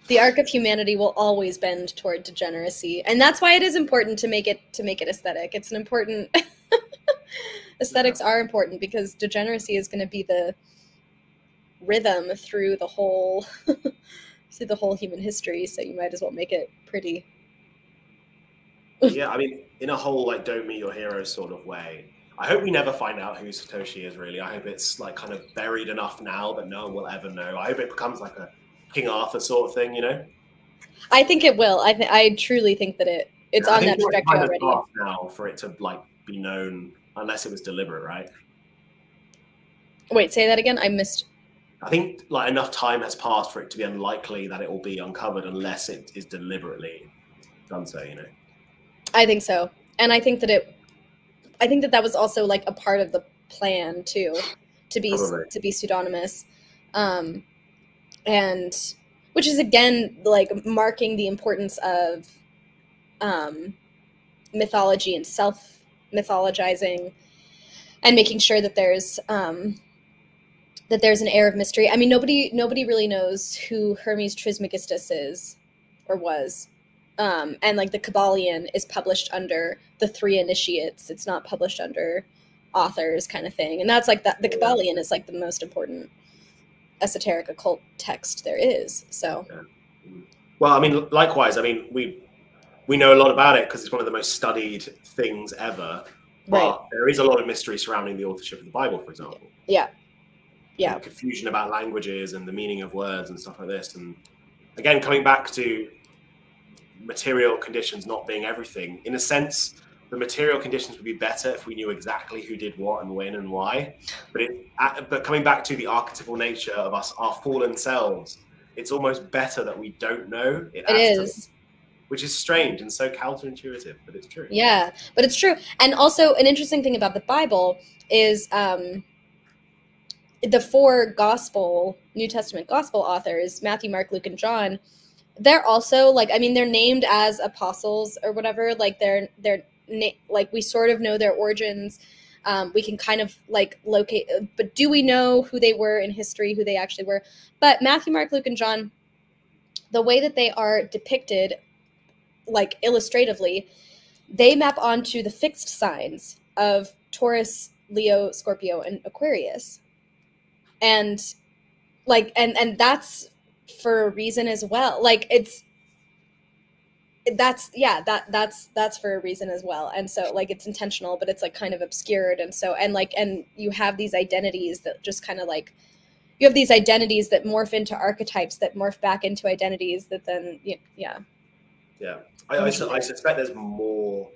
The arc of humanity will always bend toward degeneracy, and that's why it is important to make it to make it aesthetic. It's an important [laughs] aesthetics are important because degeneracy is going to be the rhythm through the whole [laughs] through the whole human history. So you might as well make it pretty. yeah, I mean, in a whole like don't meet your hero sort of way. I hope we never find out who Satoshi is really. I hope it's like kind of buried enough now that no one will ever know. I hope it becomes like a King Arthur sort of thing, you know? I think it will. I th- I truly think that it it's I on that trajectory already. now for it to like be known unless it was deliberate, right? Wait, say that again. I missed. I think like enough time has passed for it to be unlikely that it will be uncovered unless it is deliberately done so, you know? I think so, and I think that it. I think that that was also like a part of the plan too, to be Probably. to be pseudonymous, um, and which is again like marking the importance of um, mythology and self mythologizing, and making sure that there's um, that there's an air of mystery. I mean, nobody nobody really knows who Hermes Trismegistus is or was um, and like the Kybalion is published under the three initiates. It's not published under authors, kind of thing. And that's like that. The. Kybalion is like the most important esoteric occult text there is. So Well, I mean, likewise, I mean, we we know a lot about it because it's one of the most studied things ever. But right, there is a lot of mystery surrounding the authorship of the Bible, for example. yeah, yeah, confusion about languages and the meaning of words and stuff like this. And again, coming back to material conditions not being everything, in a sense, the material conditions would be better if we knew exactly who did what and when and why. But it, uh, but coming back to the archetypal nature of us, our fallen selves, it's almost better that we don't know. It, it adds to- which is strange and so counterintuitive, but it's true. Yeah, but it's true. And also, an interesting thing about the Bible is um, the four gospel, New Testament gospel authors, Matthew, Mark, Luke, and John. They're also like, I mean, they're named as apostles or whatever. Like they're they're like we sort of know their origins. Um, we can kind of like locate, but do we know who they were in history, who they actually were? But Matthew, Mark, Luke, and John, the way that they are depicted, like illustratively, they map onto the fixed signs of Taurus, Leo, Scorpio, and Aquarius. and like and and that's for a reason as well like it's that's yeah that that's that's for a reason as well. And so like it's intentional but it's like kind of obscured. And so and like and you have these identities that just kind of like you have these identities that morph into archetypes that morph back into identities that then yeah. Yeah. I, I, I suspect there's more.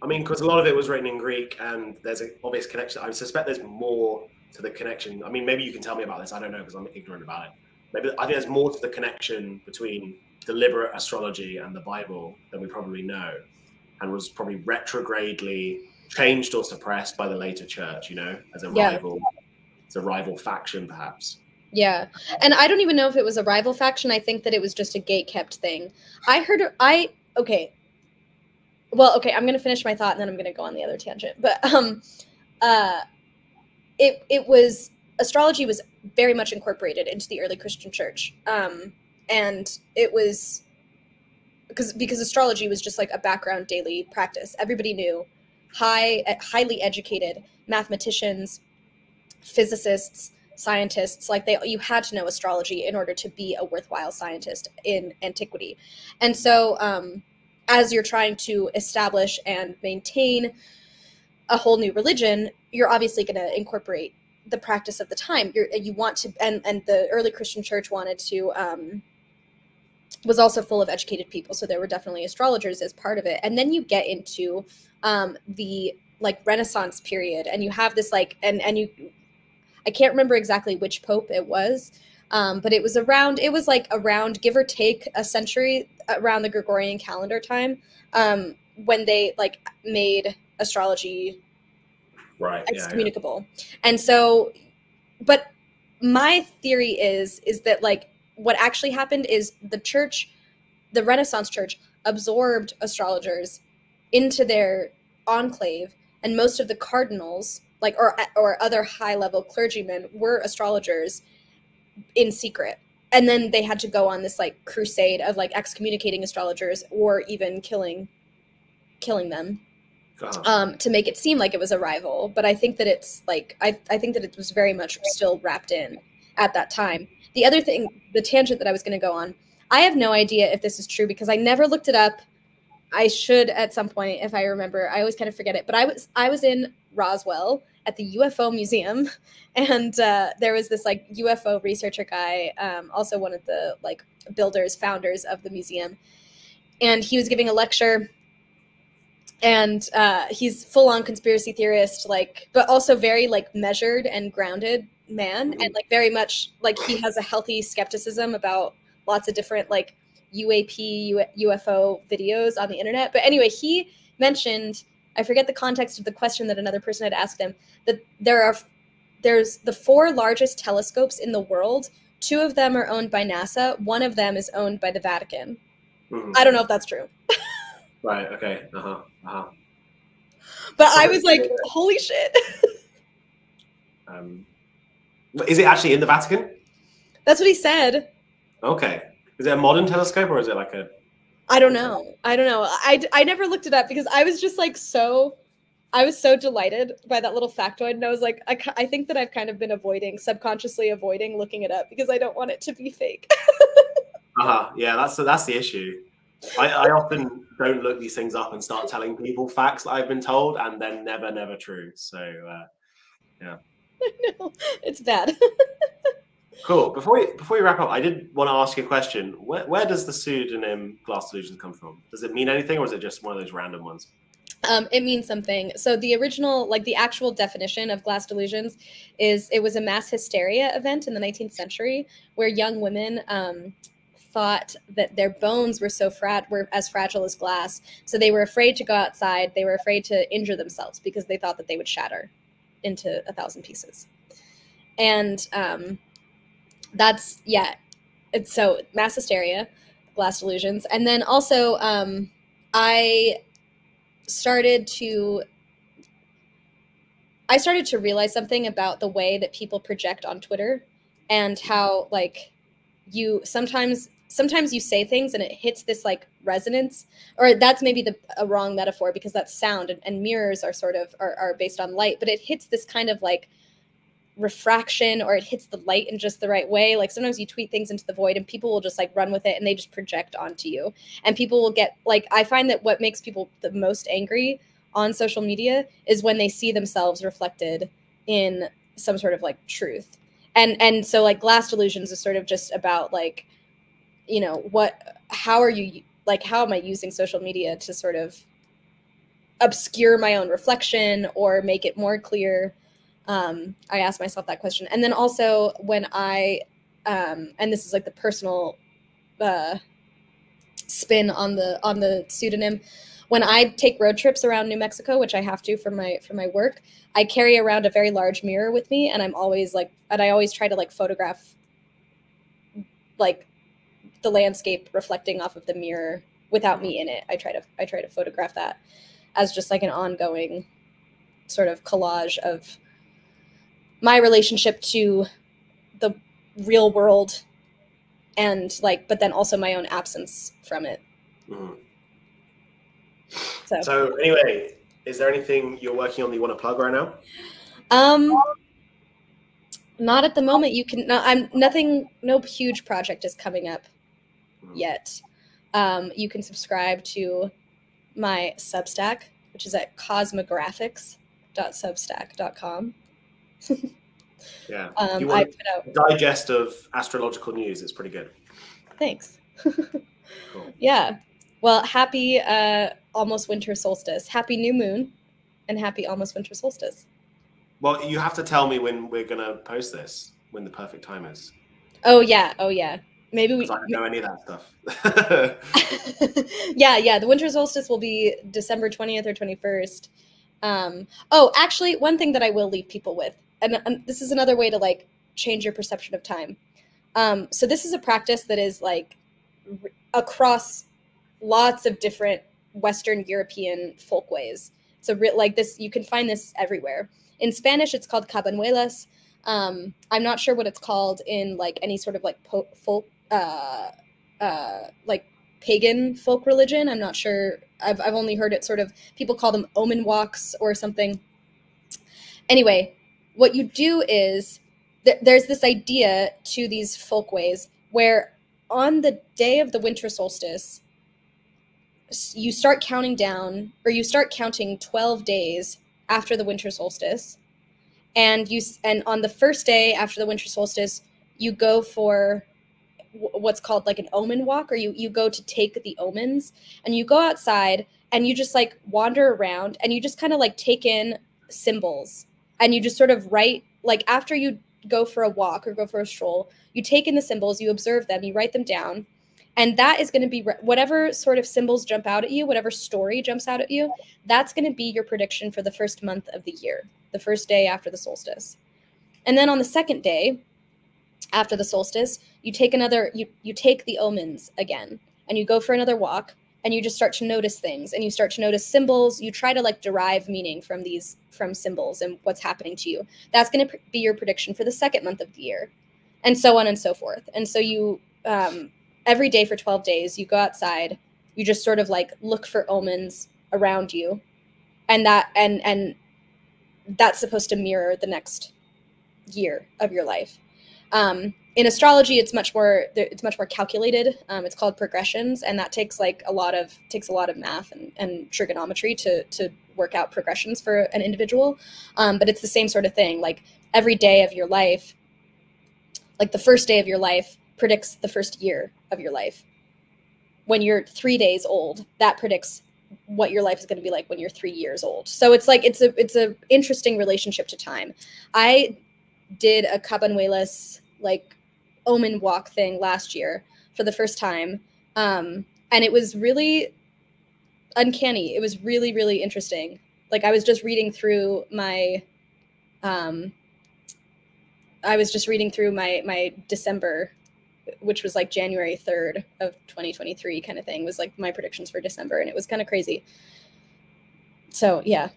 I mean because a lot of it was written in greek and there's an obvious connection. I suspect there's more to the connection. I mean maybe you can tell me about this. I don't know because i'm ignorant about it. Maybe i think there's more to the connection between deliberate astrology and the Bible that we probably know, and was probably retrogradely changed or suppressed by the later church, you know, as a yeah. rival, as a rival faction, perhaps. Yeah. And I don't even know if it was a rival faction. I think that it was just a gate kept thing. I heard, I, okay. Well, okay, I'm going to finish my thought and then I'm going to go on the other tangent. But, um, uh, it, it was, astrology was very much incorporated into the early Christian church. Um, and it was because because astrology was just like a background daily practice. Everybody knew high highly educated mathematicians, physicists, scientists like they you had to know astrology in order to be a worthwhile scientist in antiquity. And so um as you're trying to establish and maintain a whole new religion, you're obviously going to incorporate the practice of the time. You're, you want to, and and the early Christian church wanted to um, was also full of educated people so there were definitely astrologers as part of it and then you get into um, the like renaissance period and you have this like and and you i can't remember exactly which pope it was um, but it was around it was like around give or take a century around the gregorian calendar time um, when they like made astrology right excommunicable yeah, yeah. and so but my theory is is that like what actually happened is the church, the Renaissance church, absorbed astrologers into their enclave, and most of the cardinals, like or or other high level clergymen, were astrologers in secret. And then they had to go on this like crusade of like excommunicating astrologers or even killing killing them um, to make it seem like it was a rival. But I think that it's like I, I think that it was very much still wrapped in at that time. The other thing, the tangent that I was going to go on, I have no idea if this is true because I never looked it up. I should at some point if I remember. I always kind of forget it. But I was I was in Roswell at the UFO museum, [laughs] and uh, there was this like UFO researcher guy, um, also one of the like builders, founders of the museum, and he was giving a lecture. And uh, he's full on conspiracy theorist, like, but also very like measured and grounded man and like very much like he has a healthy skepticism about lots of different like UAP UFO videos on the internet. But anyway, he mentioned I forget the context of the question that another person had asked him that there are there's the four largest telescopes in the world. Two of them are owned by NASA. One of them is owned by the Vatican. Mm-hmm. I don't know if that's true. right. Okay. Uh huh. Uh huh. But I was like, holy shit. [laughs] um, is it actually in the Vatican? That's what he said. Okay. Is it a modern telescope or is it like a? I don't know. I don't know. I, I never looked it up because I was just like so, I was so delighted by that little factoid. And I was like, I, I think that I've kind of been avoiding, subconsciously avoiding looking it up because I don't want it to be fake. [laughs] uh huh. Yeah, that's, that's the issue. I, I often don't look these things up and start telling people facts that I've been told and then never, never true. So, uh, yeah. [laughs] no, it's bad. [laughs] cool. Before we before we wrap up, I did want to ask you a question. Where, where does the pseudonym Glass Delusions come from? Does it mean anything, or is it just one of those random ones? Um, it means something. So the original, like the actual definition of glass delusions, is it was a mass hysteria event in the 19th century where young women um, thought that their bones were so frat were as fragile as glass, so they were afraid to go outside. They were afraid to injure themselves because they thought that they would shatter into a thousand pieces. And um, that's, yeah, it's so mass hysteria, glass delusions. And then also, um, I started to I started to realize something about the way that people project on Twitter and how like you sometimes sometimes you say things and it hits this like resonance or that's maybe the a wrong metaphor because that's sound and, and mirrors are sort of are, are based on light but it hits this kind of like refraction or it hits the light in just the right way. Like sometimes you tweet things into the void and people will just like run with it and they just project onto you. And people will get like I find that what makes people the most angry on social media is when they see themselves reflected in some sort of like truth. And and so like glass delusions is sort of just about like you know what how are you like how am I using social media to sort of obscure my own reflection or make it more clear? Um, i ask myself that question. And then also when i um, and this is like the personal uh, spin on the on the pseudonym. When i take road trips around new mexico which i have to for my for my work i carry around a very large mirror with me and i'm always like and i always try to like photograph like the landscape reflecting off of the mirror without me in it i try to i try to photograph that as just like an ongoing sort of collage of my relationship to the real world and like but then also my own absence from it Mhm. so, So anyway, is there anything you're working on that you want to plug right now? um not at the moment you can no, i'm nothing no huge project is coming up. Yet um you can subscribe to my substack which is at cosmographics.substack.com Yeah. um you i put out a digest of astrological news. It's pretty good. Thanks. [laughs] Cool. yeah. Well, happy uh, almost winter solstice. Happy new moon and happy almost winter solstice. Well, you have to tell me when we're gonna post this, when the perfect time is. Oh yeah. Oh yeah. Maybe we I don't know any of that stuff. [laughs] Yeah, yeah, the winter solstice will be December 20th or 21st. Um oh, actually one thing that I will leave people with. And, and this is another way to like change your perception of time. Um so this is a practice that is like across lots of different Western European folkways. So like this, you can find this everywhere. In Spanish, it's called cabanuelas. Um, I'm not sure what it's called in like any sort of like po- folk, uh, uh, like pagan folk religion. I'm not sure. I've I've only heard it sort of people call them omen walks or something. Anyway, what you do is th- there's this idea to these folkways where on the day of the winter solstice you start counting down or you start counting 12 days after the winter solstice and you and on the first day after the winter solstice you go for what's called like an omen walk or you you go to take the omens and you go outside and you just like wander around and you just kind of like take in symbols and you just sort of write like after you go for a walk or go for a stroll you take in the symbols you observe them you write them down and that is going to be whatever sort of symbols jump out at you whatever story jumps out at you that's going to be your prediction for the first month of the year the first day after the solstice. And then on the second day after the solstice you take another you you take the omens again and you go for another walk and you just start to notice things and you start to notice symbols. You try to like derive meaning from these from symbols and what's happening to you. That's going to be your prediction for the second month of the year and so on and so forth. And so you um, every day for 12 days you go outside you just sort of like look for omens around you and that and and that's supposed to mirror the next year of your life um, in astrology it's much more it's much more calculated. Um, it's called progressions and that takes like a lot of takes a lot of math and, and trigonometry to to work out progressions for an individual. Um, but it's the same sort of thing. Like every day of your life like the first day of your life predicts the first year of your life. When you're three days old that predicts what your life is going to be like when you're three years old. So it's like it's a it's a interesting relationship to time. I did a cabanuelas like omen walk thing last year for the first time. Um and it was really uncanny. It was really really interesting. Like i was just reading through my um i was just reading through my my december which was like january 3rd of 2023 kind of thing was like my predictions for december and it was kind of crazy. So yeah